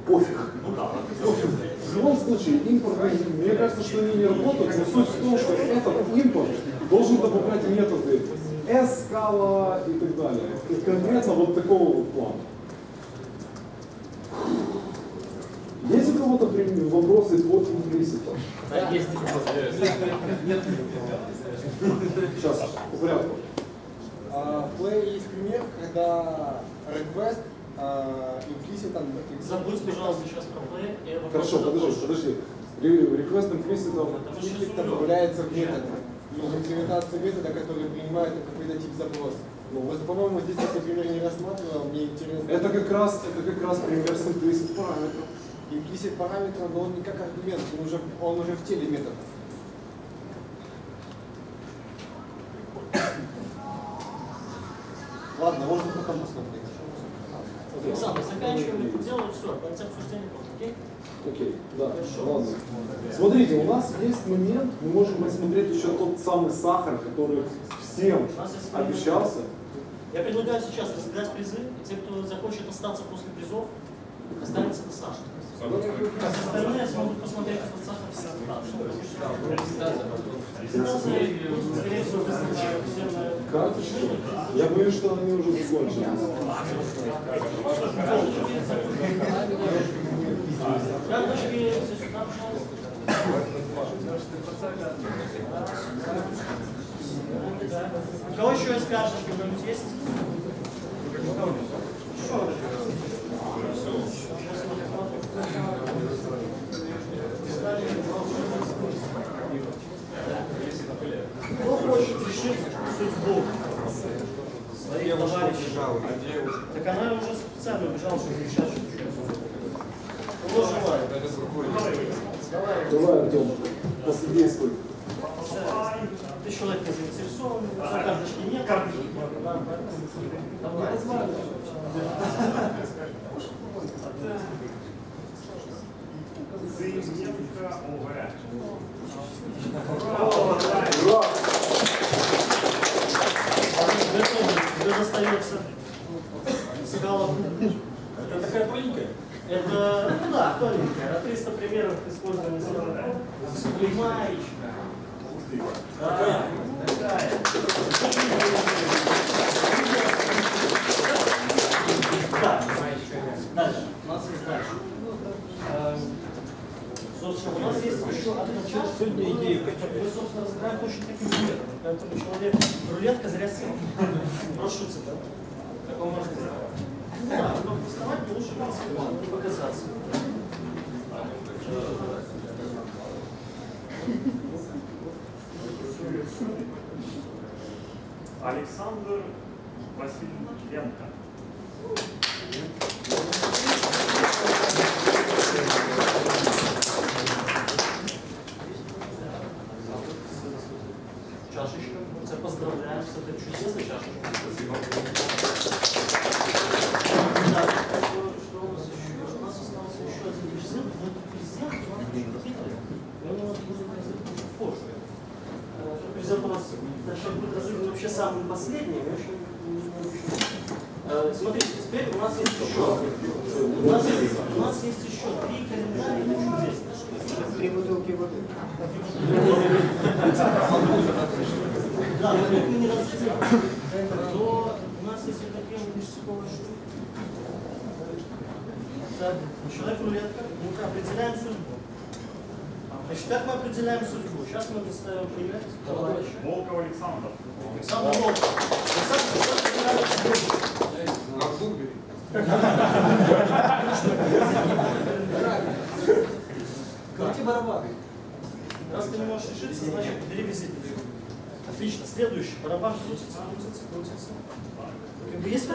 Пофиг.
Ну да,
Пофиг. В любом случае, импорт, мне кажется, что они не работают, но суть в том, что этот импорт должен добавлять методы S, скала и так далее. И конкретно вот такого вот плана. Есть у кого-то вопросы по имплиситам?
Да, есть.
Сейчас, по порядку.
А, В Play есть пример, когда request имплиситом
Забудь, пожалуйста, сейчас про вопрос
Хорошо, подожди, подожди. Request имплиситом
добавляется в метод. И в имплементации метода, который принимает какой-то тип запроса. Ну, вот, по-моему, здесь такой пример не рассматривал, мне интересно.
Это как раз, это как раз пример с implicit параметров.
Имплисит параметр, но он не как аргумент, он уже, он уже в теле метода. Ладно, можно потом посмотреть.
Александр, заканчиваем это дело, все, конец обсуждения окей?
Окей, да, ладно. Смотрите, у нас есть момент, мы можем рассмотреть еще тот самый сахар, который всем обещался.
Я предлагаю сейчас разыграть призы, и те, кто захочет остаться после призов, останется на Саше. Посмотреть всего, выставляю всем на
Карточки? Я боюсь, что они уже закончились.
Кого еще есть карточки, кто-нибудь есть? Кто хочет решить судьбу своих товарищей? Так она уже специально убежала, чтобы решать судьбу. Кого желает? Давай.
Давай, Артем, посодействуй.
Ты человек не заинтересован, у тебя карточки нет. Карточки нет. Да, поэтому давай.
Заимка ОВ.
Тебе достается сигала.
Это такая маленькая?
Это, ну да, тоненькая, на 300 примеров использования сигала. Маечка. Да, такая. Да, дальше. Дальше. У нас есть еще одна. Сегодня идея. Мы, собственно, разбираем точно таким рулетка зря сел. Как он может сделать? Да, но вставать лучше показаться.
Александр Васильенко.
У нас есть, у нас есть еще три календаря чудес.
Три бутылки воды.
Да, но мы не разделяем. Но у нас есть вот такие вот ништяковые штуки. Так, человек рулетка, мы определяем судьбу. Значит, как мы определяем судьбу? Сейчас мы доставим пример. товарища.
Волков Александр.
Александр Волков. Александр, что тебе нравится больше?
Крути барабаны.
Раз ты не можешь решиться, значит, бери визит. Отлично. Следующий. Барабан крутится, крутится, крутится. Как бы есть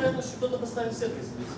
вероятность, что кто-то